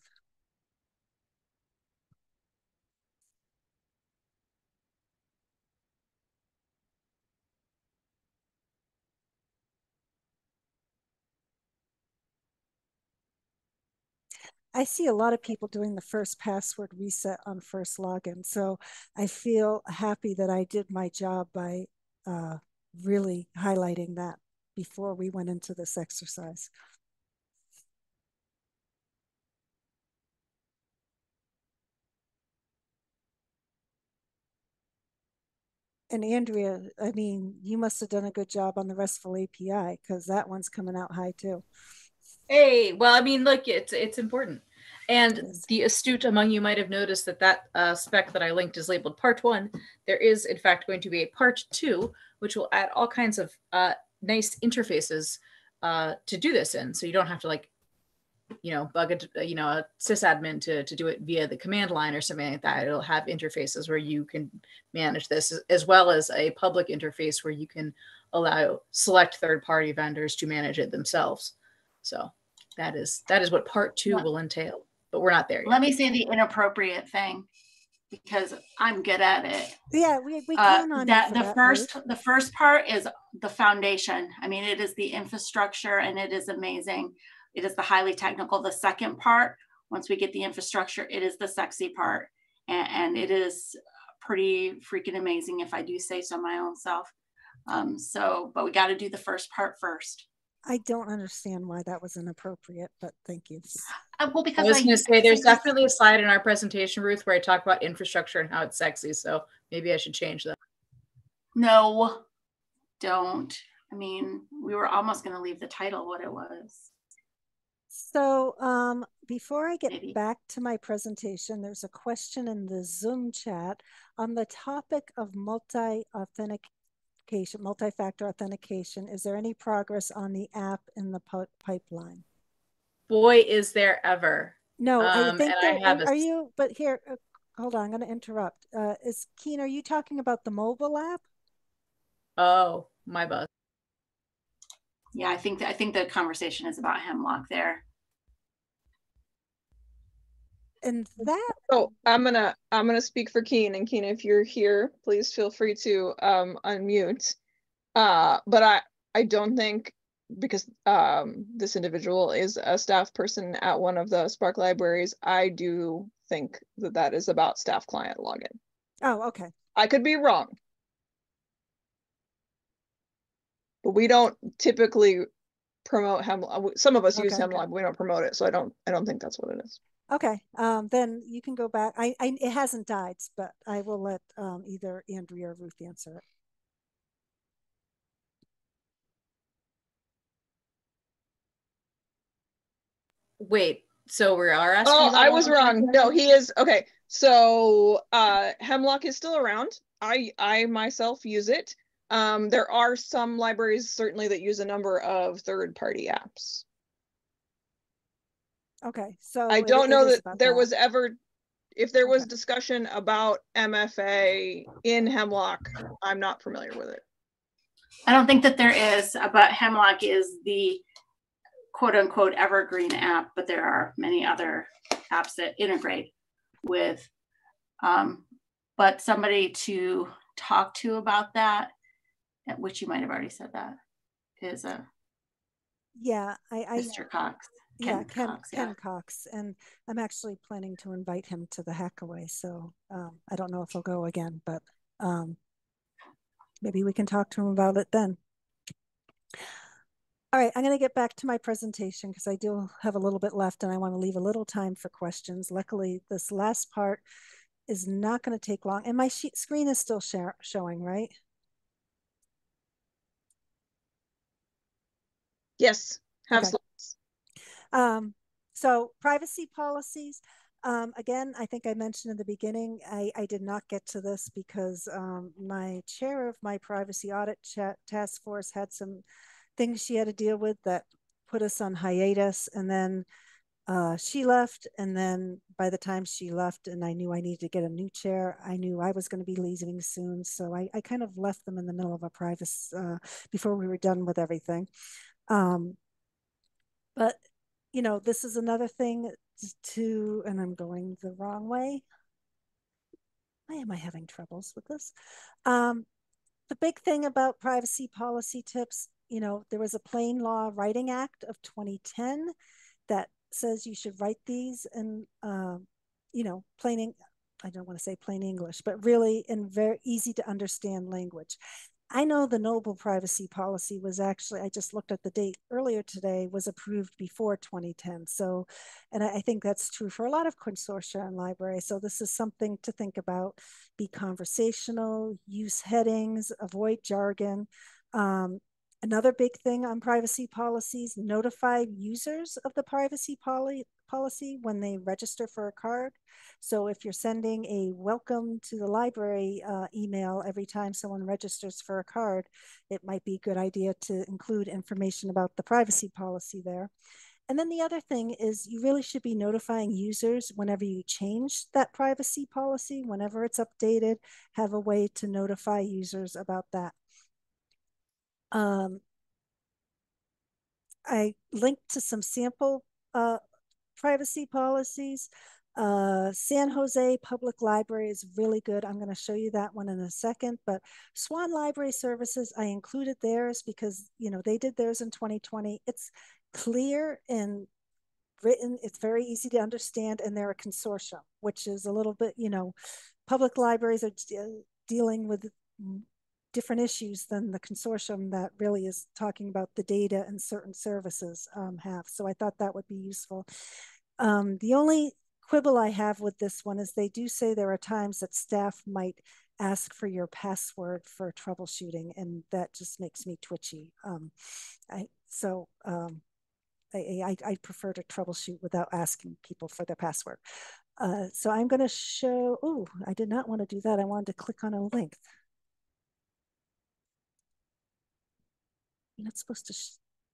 I see a lot of people doing the first password reset on first login. So I feel happy that I did my job by uh, really highlighting that before we went into this exercise. And Andrea, I mean, you must have done a good job on the RESTful API because that one's coming out high too. Hey, well, I mean, look, it's it's important. And the astute among you might have noticed that that uh, spec that I linked is labeled part one. There is, in fact, going to be a part two, which will add all kinds of uh, nice interfaces uh, to do this in. So you don't have to like, you know, bug a, you know, a sysadmin to, to do it via the command line or something like that. It'll have interfaces where you can manage this as well as a public interface where you can allow select third party vendors to manage it themselves. So that is that is what part two will entail but we're not there yet. let me say the inappropriate thing because i'm good at it yeah we, we uh, count on that the that, first right? the first part is the foundation i mean it is the infrastructure and it is amazing it is the highly technical the second part once we get the infrastructure, it is the sexy part. And, and it is pretty freaking amazing if I do say so my own self. Um, so, but we got to do the first part first. I don't understand why that was inappropriate, but thank you. Uh, well, because I was going to say there's definitely a slide in our presentation, Ruth, where I talk about infrastructure and how it's sexy. So maybe I should change that. no, don't. I mean, we were almost going to leave the title what it was. So um, before I get back to my presentation, there's a question in the Zoom chat on the topic of multi-authentication, multi-factor authentication. Is there any progress on the app in the pi- pipeline? Boy, is there ever. No, I Um, think I there, have are you, but here, uh, hold on, I'm going to interrupt. Uh, is Keen, are you talking about the mobile app? Oh, my bus. Yeah, I think I think the conversation is about hemlock there. And that, So I'm gonna, I'm gonna speak for Keen and Keen, if you're here, please feel free to um unmute. Uh, but I, I don't think, because um this individual is a staff person at one of the Spark libraries, I do think that that is about staff client login. oh, okay. I could be wrong. But we don't typically promote Hemlock. Some of us use Okay. Hemlock, but we don't promote it, so I don't, I don't think that's what it is. Okay, um, then you can go back. I, I, it hasn't died, but I will let, um, either Andrea or Ruth answer it. Wait, so we are asking. Oh, I was Hemlock wrong. No, he is, okay, so, uh, Hemlock is still around. I, I myself use it. Um, there are some libraries certainly that use a number of third-party apps. Okay, so. I it- don't it know is that about there that. was ever, if there was Okay. discussion about MFA in Hemlock, I'm not familiar with it. I don't think that there is, uh, but Hemlock is the quote unquote evergreen app, but there are many other apps that integrate with. Um, but somebody to talk to about that, which you might have already said that, is uh, Yeah, I, I, Mr. Cox. yeah, Ken Ken, Cox, yeah. Ken Cox, and I'm actually planning to invite him to the Hackaway, so, um, I don't know if he'll go again, but, um, maybe we can talk to him about it then. All right, I'm going to get back to my presentation because I do have a little bit left and I want to leave a little time for questions. Luckily, this last part is not going to take long and my sheet screen is still share, showing, right? Yes, have Okay. slides. Um, so privacy policies, um, again, I think I mentioned in the beginning, I, I did not get to this because um, my chair of my privacy audit chat task force had some things she had to deal with that put us on hiatus. And then uh, she left. And then by the time she left and I knew I needed to get a new chair, I knew I was going to be leaving soon. So I, I kind of left them in the middle of a privacy uh, before we were done with everything. Um, but you know, this is another thing to, and I'm going the wrong way. Why am I having troubles with this? Um, the big thing about privacy policy tips, you know, there was a plain law writing act of 2010 that says you should write these in, um, you know, plain, I don't want to say plain English, but really in very easy to understand language. I know the NOBLE privacy policy was actually, I just looked at the date earlier today, was approved before 2010. So, and I, think that's true for a lot of consortia and libraries. So this is something to think about. Be conversational, use headings, avoid jargon. Um, another big thing on privacy policies, notify users of the privacy poly policy when they register for a card. So if you're sending a welcome to the library uh, email every time someone registers for a card, it might be a good idea to include information about the privacy policy there. And then the other thing is you really should be notifying users whenever you change that privacy policy, whenever it's updated, have a way to notify users about that. Um, I linked to some sample uh, privacy policies. Uh, San Jose Public Library is really good. I'm going to show you that one in a second. But Swan Library Services, I included theirs because you know they did theirs in 2020. It's clear and written, it's very easy to understand, and they're a consortium, which is a little bit, you know, public libraries are de dealing with different issues than the consortium that really is talking about the data and certain services um, have. So I thought that would be useful. Um, the only quibble I have with this one is they do say there are times that staff might ask for your password for troubleshooting, and that just makes me twitchy. Um, I so um, I, I, I, prefer to troubleshoot without asking people for their password. Uh, so I'm going to show. Oh, I did not want to do that. I wanted to click on a link. I'm not supposed to sh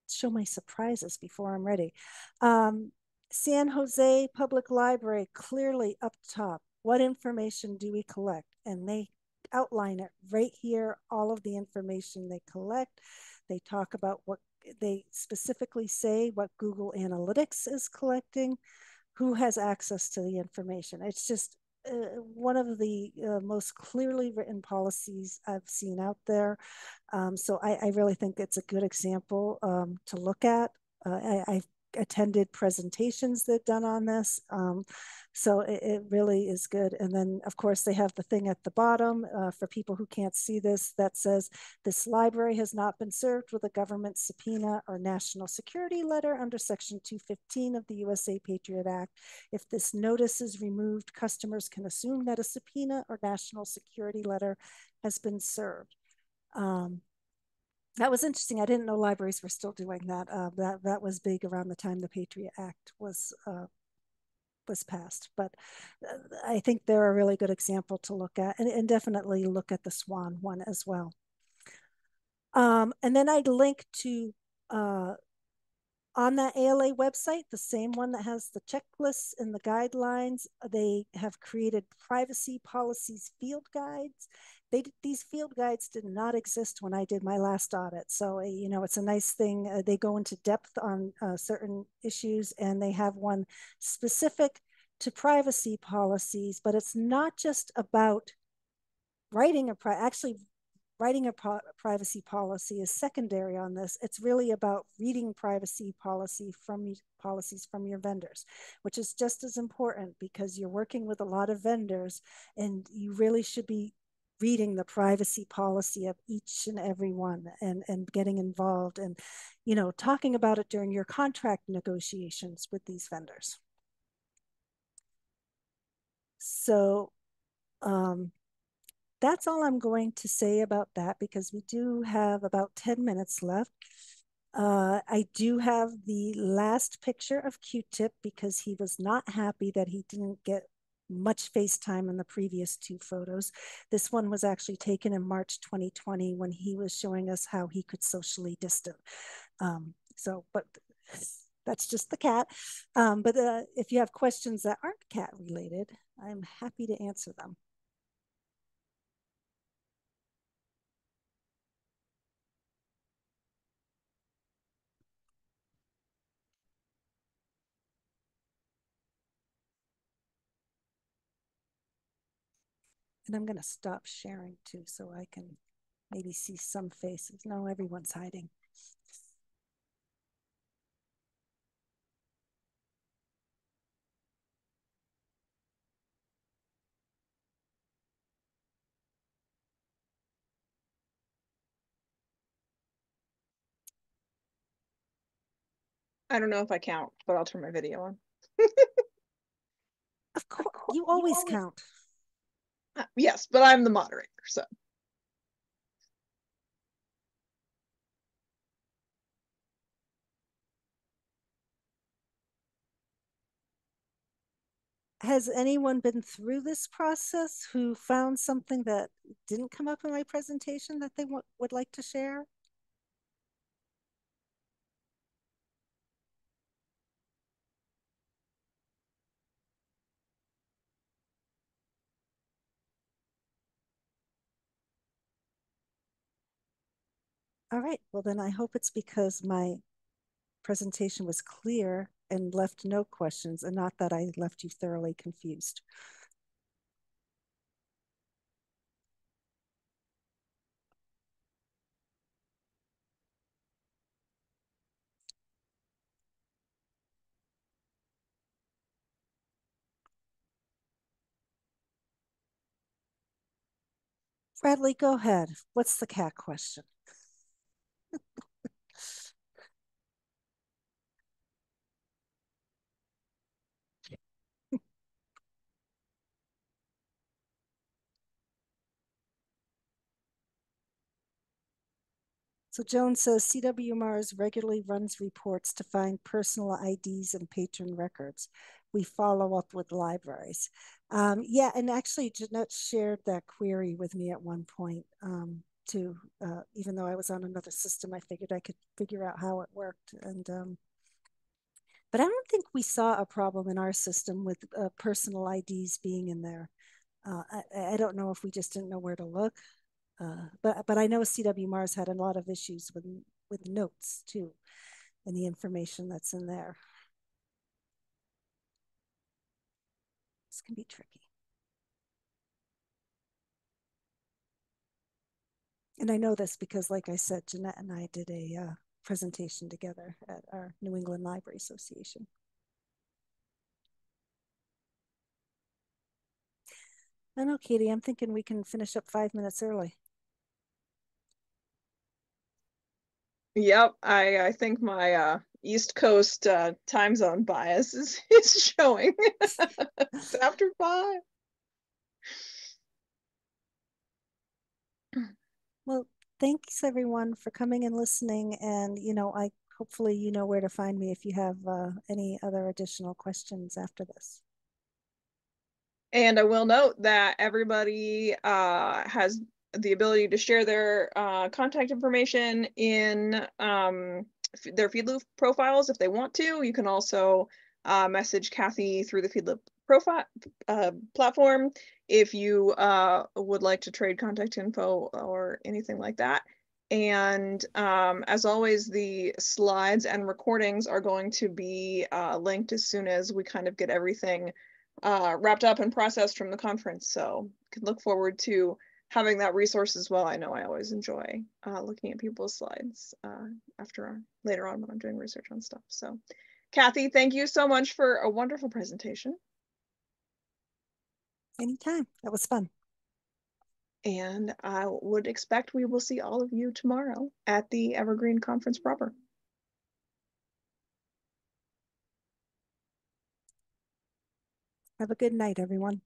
show my surprises before I'm ready. Um, San Jose Public Library, clearly up top, what information do we collect? And they outline it right here, all of the information they collect. They talk about what they specifically say what Google Analytics is collecting, who has access to the information. It's just uh, one of the uh, most clearly written policies I've seen out there. Um, so I, I, really think it's a good example um, to look at. Uh, I, I've attended presentations that done on this. Um, so it, it, really is good. And then of course they have the thing at the bottom uh, for people who can't see this that says this library has not been served with a government subpoena or national security letter under section 215 of the USA Patriot Act. If this notice is removed, customers can assume that a subpoena or national security letter has been served. Um, that was interesting. I didn't know libraries were still doing that. Uh, that that was big around the time the Patriot Act was uh, was passed. But uh, I think they're a really good example to look at, and, and definitely look at the Swan one as well. Um, and then I'd link to uh, on that ALA website, the same one that has the checklists and the guidelines, they have created privacy policies field guides they these field guides did not exist when I did my last audit. So uh, you know, it's a nice thing. Uh, they go into depth on uh, certain issues, and they have one specific to privacy policies. But it's not just about writing a pri- actually writing a privacy policy is secondary on this. It's really about reading privacy policy from policies from your vendors, which is just as important because you're working with a lot of vendors and you really should be reading the privacy policy of each and every one and, and getting involved and, you know, talking about it during your contract negotiations with these vendors. So um, that's all I'm going to say about that because we do have about 10 minutes left. Uh, I do have the last picture of Q-Tip because he was not happy that he didn't get much FaceTime in the previous two photos. This one was actually taken in March 2020 when he was showing us how he could socially distance. Um, so, but that's just the cat. Um, but uh, if you have questions that aren't cat related, I'm happy to answer them. And I'm going to stop sharing too so I can maybe see some faces. No, everyone's hiding. I don't know if I count, but I'll turn my video on. of course, *laughs* you always, you always count. Yes, but I'm the moderator, so. Has anyone been through this process who found something that didn't come up in my presentation that they would like to share? All right, well then I hope it's because my presentation was clear and left no questions and not that I left you thoroughly confused. Bradley, go ahead. What's the cat question? So Joan says CW Mars regularly runs reports to find personal IDs and patron records. We follow up with libraries. Um, yeah, and actually Jeanette shared that query with me at one point um, too. Uh, even though I was on another system, I figured I could figure out how it worked. And um, but I don't think we saw a problem in our system with uh, personal IDs being in there. Uh, I, I, don't know if we just didn't know where to look. Uh, but but I know CW Mars had a lot of issues with with notes too, and the information that's in there. This can be tricky. And I know this because, like I said, Jeanette and I did a uh, presentation together at our New England Library Association. I know, Katie, I'm thinking we can finish up five minutes early. Yep, I I think my uh, East Coast uh, time zone bias is, *laughs* is showing. it's after five. Well, thanks everyone for coming and listening. And you know, I hopefully you know where to find me if you have uh, any other additional questions after this. And I will note that everybody uh, has the ability to share their uh, contact information in um, their Feedloop profiles if they want to. You can also uh, message Kathy through the Feedloop profile uh, platform if you uh, would like to trade contact info or anything like that. And um, as always, the slides and recordings are going to be uh, linked as soon as we kind of get everything uh, wrapped up and processed from the conference. So you can look forward to having that resource as well. I know I always enjoy uh, looking at people's slides uh, after later on when I'm doing research on stuff. So Kathy, thank you so much for a wonderful presentation. Anytime, that was fun. And I would expect we will see all of you tomorrow at the Evergreen Conference proper. Have a good night, everyone.